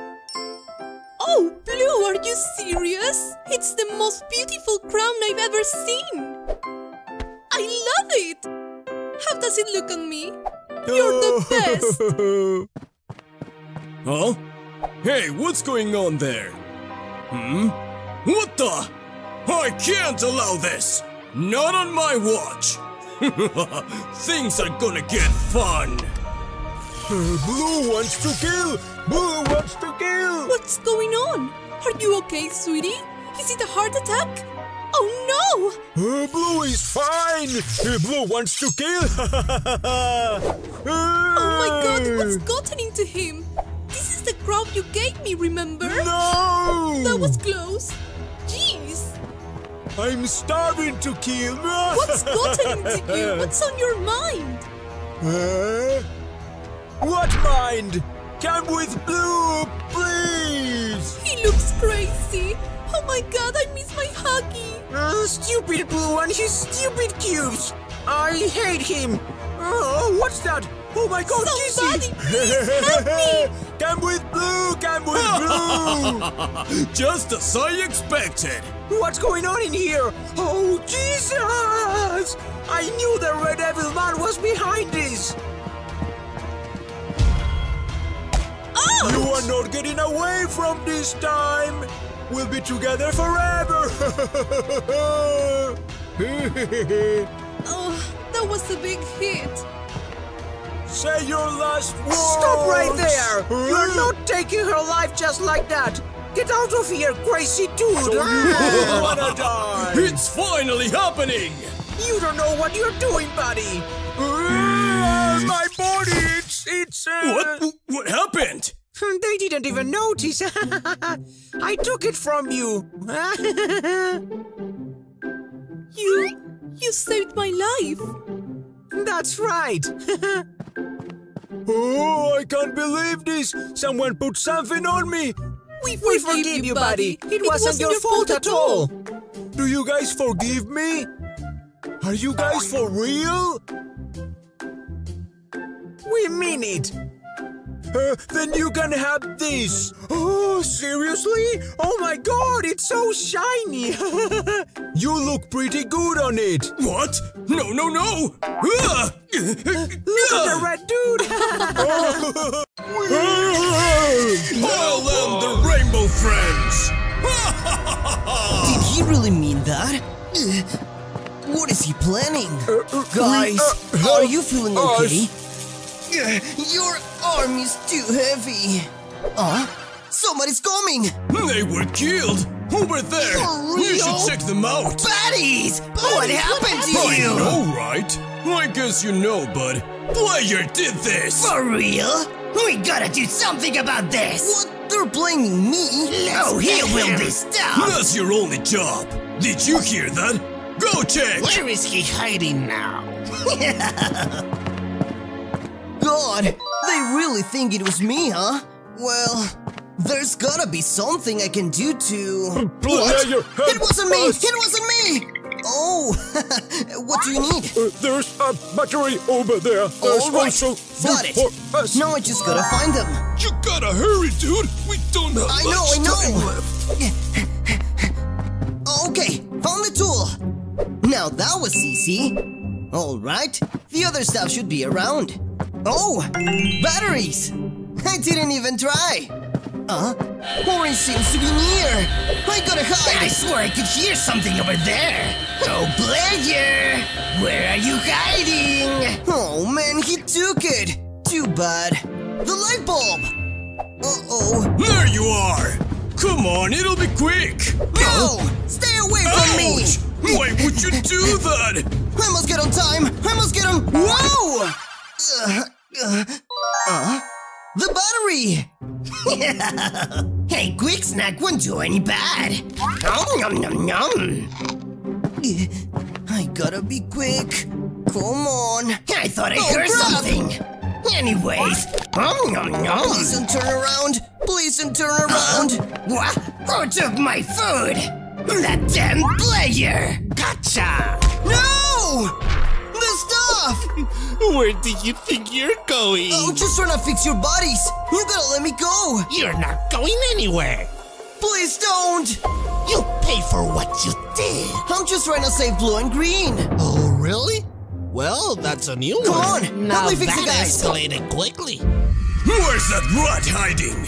Oh, Blue, are you serious? It's the most beautiful crown I've ever seen. I love it. How does it look on me? You're the best. Huh? Hey, what's going on there? Hmm? What the? I can't allow this! Not on my watch! Things are gonna get fun! Blue wants to kill. Blue wants to kill. What's going on? Are you okay, sweetie? Is it a heart attack? Oh Uh, Blue is fine. Uh, Blue wants to kill. no! Oh my god, what's gotten into him? This is the crown you gave me, remember? No! That was close. Jeez! I'm starving to kill. What's gotten into you? What's on your mind? Huh? What mind? Come with Blue, please. He looks crazy. Oh my god, I miss my Huggy. Uh, stupid Blue and his stupid cubes. I hate him. Oh, what's that? Oh my god, Somebody Kissy! please help me. Come with Blue! Come with Blue! Just as I expected. What's going on in here? Oh, Jesus! I knew the Red Devil Man was behind this. Oh! You are not getting away from this time! We'll be together forever! Oh, that was a big hit. Say your last words! Stop right there! You're not taking her life just like that. Get out of here, crazy dude! So wanna die! It's finally happening! You don't know what you're doing, buddy. My body! It's it's. Uh... What? What happened? They didn't even notice. I took it from you. You, you saved my life. That's right. Oh, I can't believe this! Someone put something on me! We forgive, we forgive you, buddy. It, wasn't, your fault at all. Do you guys forgive me? Are you guys for real? We mean it. Uh, then you can have this. Oh, seriously? Oh my god, it's so shiny. you look pretty good on it. What? No, no, no! Ah! Look at the red dude. Well, and the Rainbow Friends! Did he really mean that? What is he planning? Guys, uh, are you feeling us. okay? Your arm is too heavy. Huh? Somebody's coming! They were killed! Over there! For You should check them out! Baddies! What happened to I you? know, right? I guess you know, bud. Player did this! For real? We gotta do something about this! What? They're blaming me? No, oh, he will be stopped! That's your only job! Did you hear that? Go check! Where is he hiding now? God, they really think it was me, huh? Well, there's gotta be something I can do to. Help It wasn't me! It wasn't me! Oh, what do you need? Uh, there's a battery over there. There's All right, also got it. for us. Now I just gotta find them. You gotta hurry, dude! We don't have I much know, I know. left! Okay, found the tool. Now that was easy. All right, the other stuff should be around. Oh, batteries! I didn't even try. Uh, orange seems to be near. I gotta hide! I swear I could hear something over there! Oh, player! Where are you hiding? Oh man, he took it. Too bad. The light bulb. Uh oh. There you are! Come on, it'll be quick! No! Stay away from me! Ouch! Why would you do that? I must get on time! I must get on. Whoa! Uh, uh, uh, the battery! Hey, quick snack won't do any bad! Nom nom nom nom! I gotta be quick. Come on. I thought I Oh, heard crap. something! Anyways, nom nom nom! Please don't turn around. Please don't turn around. What? Who took my food? That damn player! Gotcha! No! The stuff! Where do you think you're going? Oh, just trying to fix your bodies. You gotta let me go. You're not going anywhere. Please don't. You'll pay for what you did. I'm just trying to save blue and green. Oh, really? Well, that's a new Come one. Come on, now help me fix that the guys. escalated quickly. Where's that rat hiding?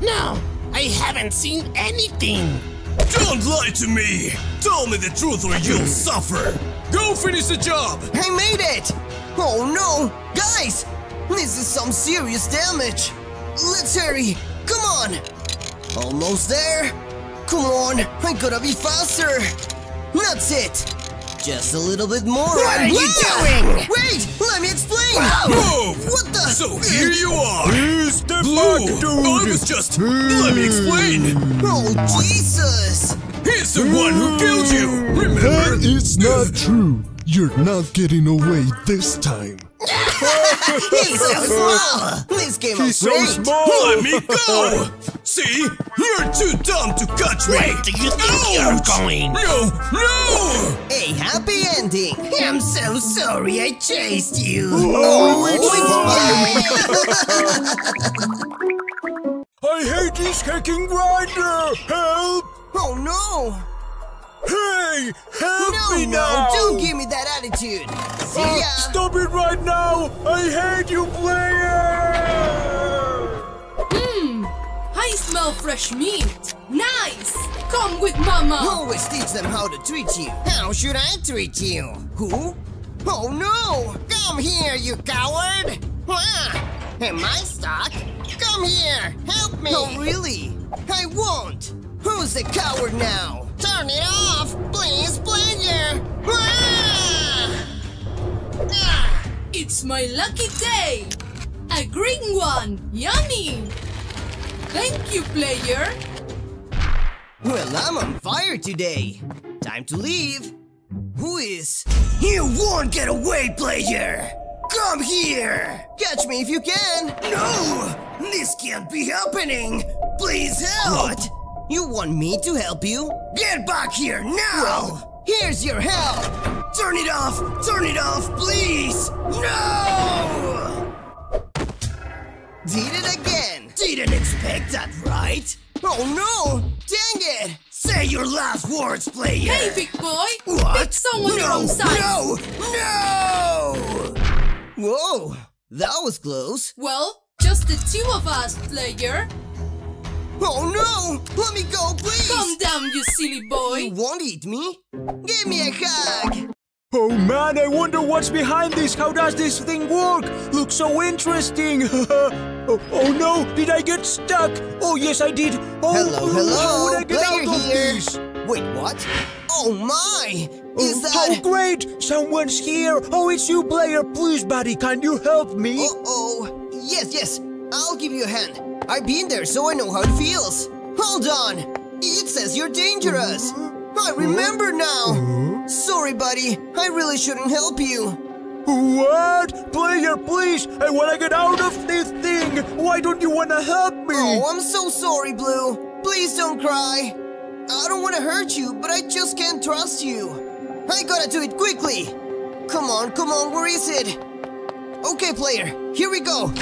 No, I haven't seen anything. Don't lie to me! Tell me the truth or you'll suffer! Go finish the job! I made it! Oh no! Guys! This is some serious damage! Let's hurry! Come on! Almost there! Come on! I gotta be faster! That's it! Just a little bit more What are you Ah! doing? Wait! Let me explain! Move! What the? So here you are! He's the Blue! back dude. I was just... Let me explain! Oh, Jesus! He's the one who killed you! Remember? That is not true. You're not getting away this time. He's so small! This game He's is so great! small. Let me go! See? You're too dumb to catch me! Where do you think you're going? No! No! A happy ending! I'm so sorry I chased you. Oh, oh I hate this hacking grinder! Help! Oh no! Hey! Help No, me no! now! Don't give me that attitude! See Uh, ya! stop it right now! I hate you, player! Hmm. I smell fresh meat. Nice. Come with mama. Always teach them how to treat you. How should I treat you? Who? Oh no! Come here, you coward! Ah, am I stuck? Come here, help me! No, really? I won't! Who's the coward now? Turn it off, please, player! It's my lucky day. A green one. Yummy. Thank you, player. Well, I'm on fire today. Time to leave. Who is? You won't get away, player! Come here! Catch me if you can! No! This can't be happening! Please help! What? You want me to help you? Get back here now! Well, here's your help! Turn it off! Turn it off, please! No! Did it again! Didn't expect that, right? Oh no! Dang it! Say your last words, player! Hey, big boy. What? Pick someone no, wrong side. No! No! Whoa! That was close. Well, just the two of us, player. Oh no! Let me go, please! Calm down, you silly boy! You won't eat me? Give me a hug! Oh man, I wonder what's behind this. How does this thing work? Looks so interesting. oh, oh no, did I get stuck? Oh yes, I did. Oh, Hello, hello, How would I get player out of here. this? Wait, what? Oh my! Oh, Is Oh, that... oh great! Someone's here. Oh, it's you, player. Please, buddy, can you help me? Uh-oh. Yes, yes. I'll give you a hand. I've been there, so I know how it feels. Hold on. It says you're dangerous. I remember now. Sorry, buddy. I really shouldn't help you. What? Player, please! I wanna get out of this thing! Why don't you wanna help me? Oh, I'm so sorry, Blue. Please don't cry. I don't want to hurt you, but I just can't trust you. I gotta do it quickly. Come on, come on, where is it? Okay, player, here we go.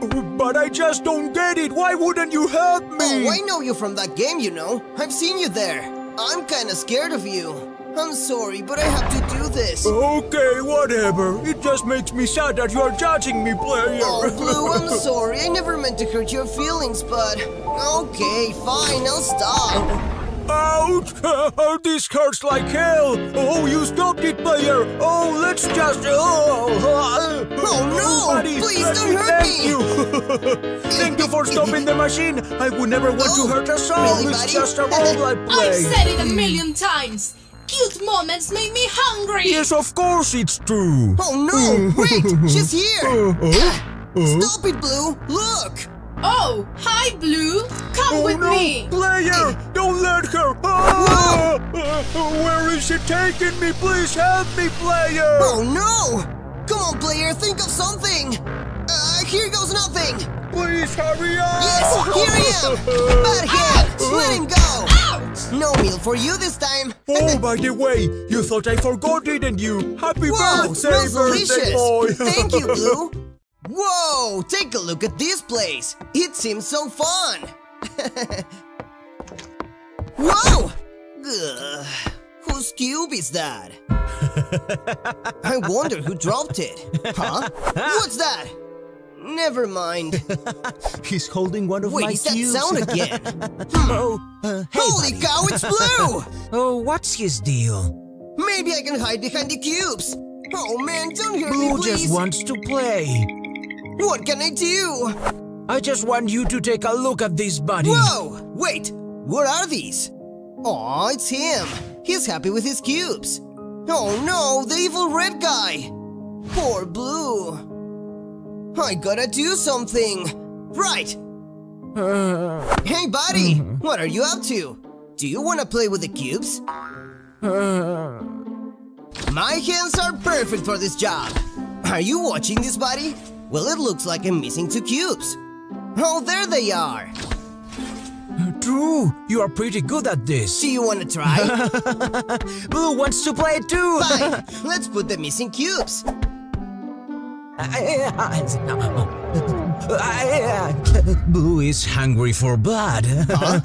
But I just don't get it. Why wouldn't you help me? Oh, I know you from that game, you know. I've seen you there. I'm kinda scared of you. I'm sorry, but I have to do this. Okay, whatever. It just makes me sad that you're judging me, player. Oh, Blue, I'm sorry. I never meant to hurt your feelings, but... Okay, fine, I'll stop. Ouch! Oh, this hurts like hell! Oh, you stopped it, player! Oh, let's just... Oh, Oh, no! buddy, Please don't hurt thank me. you! thank you for stopping the machine! I would never want to Oh, hurt a soul! really, it's buddy? just a role I play! I've said it a million times. Cute moments make me hungry. Yes, of course it's true! Oh, no! Wait! She's here! Uh-huh. Stop it, Blue! Look! Oh, hi, Blue. Come Oh with no! me. Player! Don't let her! Ah! Where is she taking me? Please help me, player! Oh, no! Come on, player, think of something! Uh, here goes nothing! Please hurry up! Yes, here I am! Bad hand! Let him go! Ouch! No meal for you this time! Oh, by the way, you thought I forgot, didn't you? Happy Whoa, birthday, birthday boy! Thank you, Blue! Whoa! Take a look at this place! It seems so fun! Whoa! Ugh, whose cube is that? I wonder who dropped it. Huh? What's that? Never mind. He's holding one of Wait, my is that cubes. sound again? oh, uh, hey, Holy buddy. cow, it's Blue! Oh, what's his deal? Maybe I can hide behind the cubes. Oh man, don't hurt me, Blue please. just wants to play. What can I do? I just want you to take a look at this, buddy. Whoa! Wait, what are these? Aw, it's him. He's happy with his cubes. Oh no, the evil red guy. Poor Blue. I gotta do something. Right. Hey, buddy, mm-hmm. what are you up to? Do you wanna play with the cubes? My hands are perfect for this job. Are you watching this, buddy? Well, it looks like I'm missing two cubes. Oh, there they are. True, you are pretty good at this. Do you want to try? Blue wants to play too. Fine. Let's put the missing cubes. Blue is hungry for blood. Huh?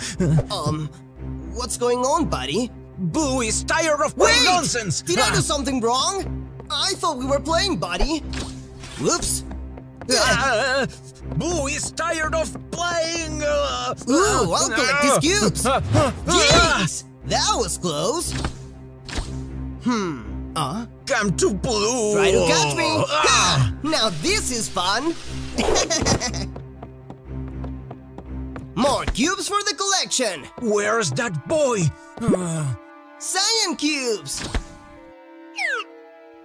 um, what's going on, buddy? Blue is tired of Wait! nonsense. Did I do something wrong? I thought we were playing, buddy. Whoops. Uh, Blue is tired of playing. Uh, Ooh, I'll collect his cubes. uh, Jeez, that was close. Hmm. Uh, Come to Blue. try to catch me. Ah. Now this is fun. More cubes for the collection. Where's that boy? Cyan cubes.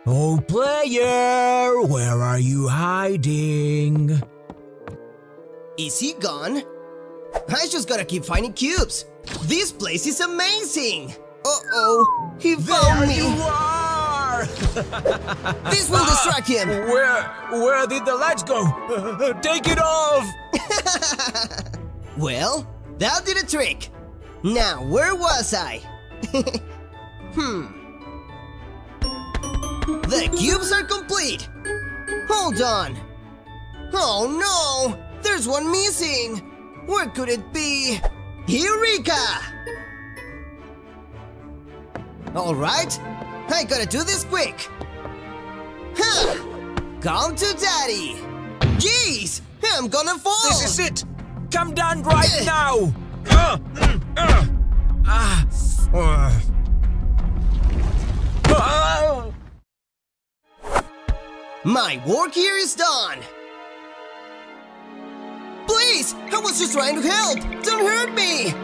Oh, player, where are you hiding? Is he gone? I just gotta keep finding cubes. This place is amazing. Uh-oh, he found There me. you are. This will distract him. Where, where did the lights go? take it off. Well, that did a trick. Now, where was I? hmm. The cubes are complete. Hold on. Oh no! There's one missing. Where could it be? Eureka! All right, I gotta do this quick. Huh! Come to daddy. Jeez, I'm gonna fall. This is it. Come down right now. Uh, mm, uh, ah, uh. Ah. My work here is done! Please! I was just trying to help! Don't hurt me!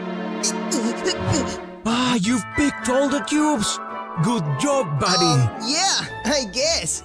Ah, you've picked all the cubes. Good job, buddy. Um, yeah, I guess.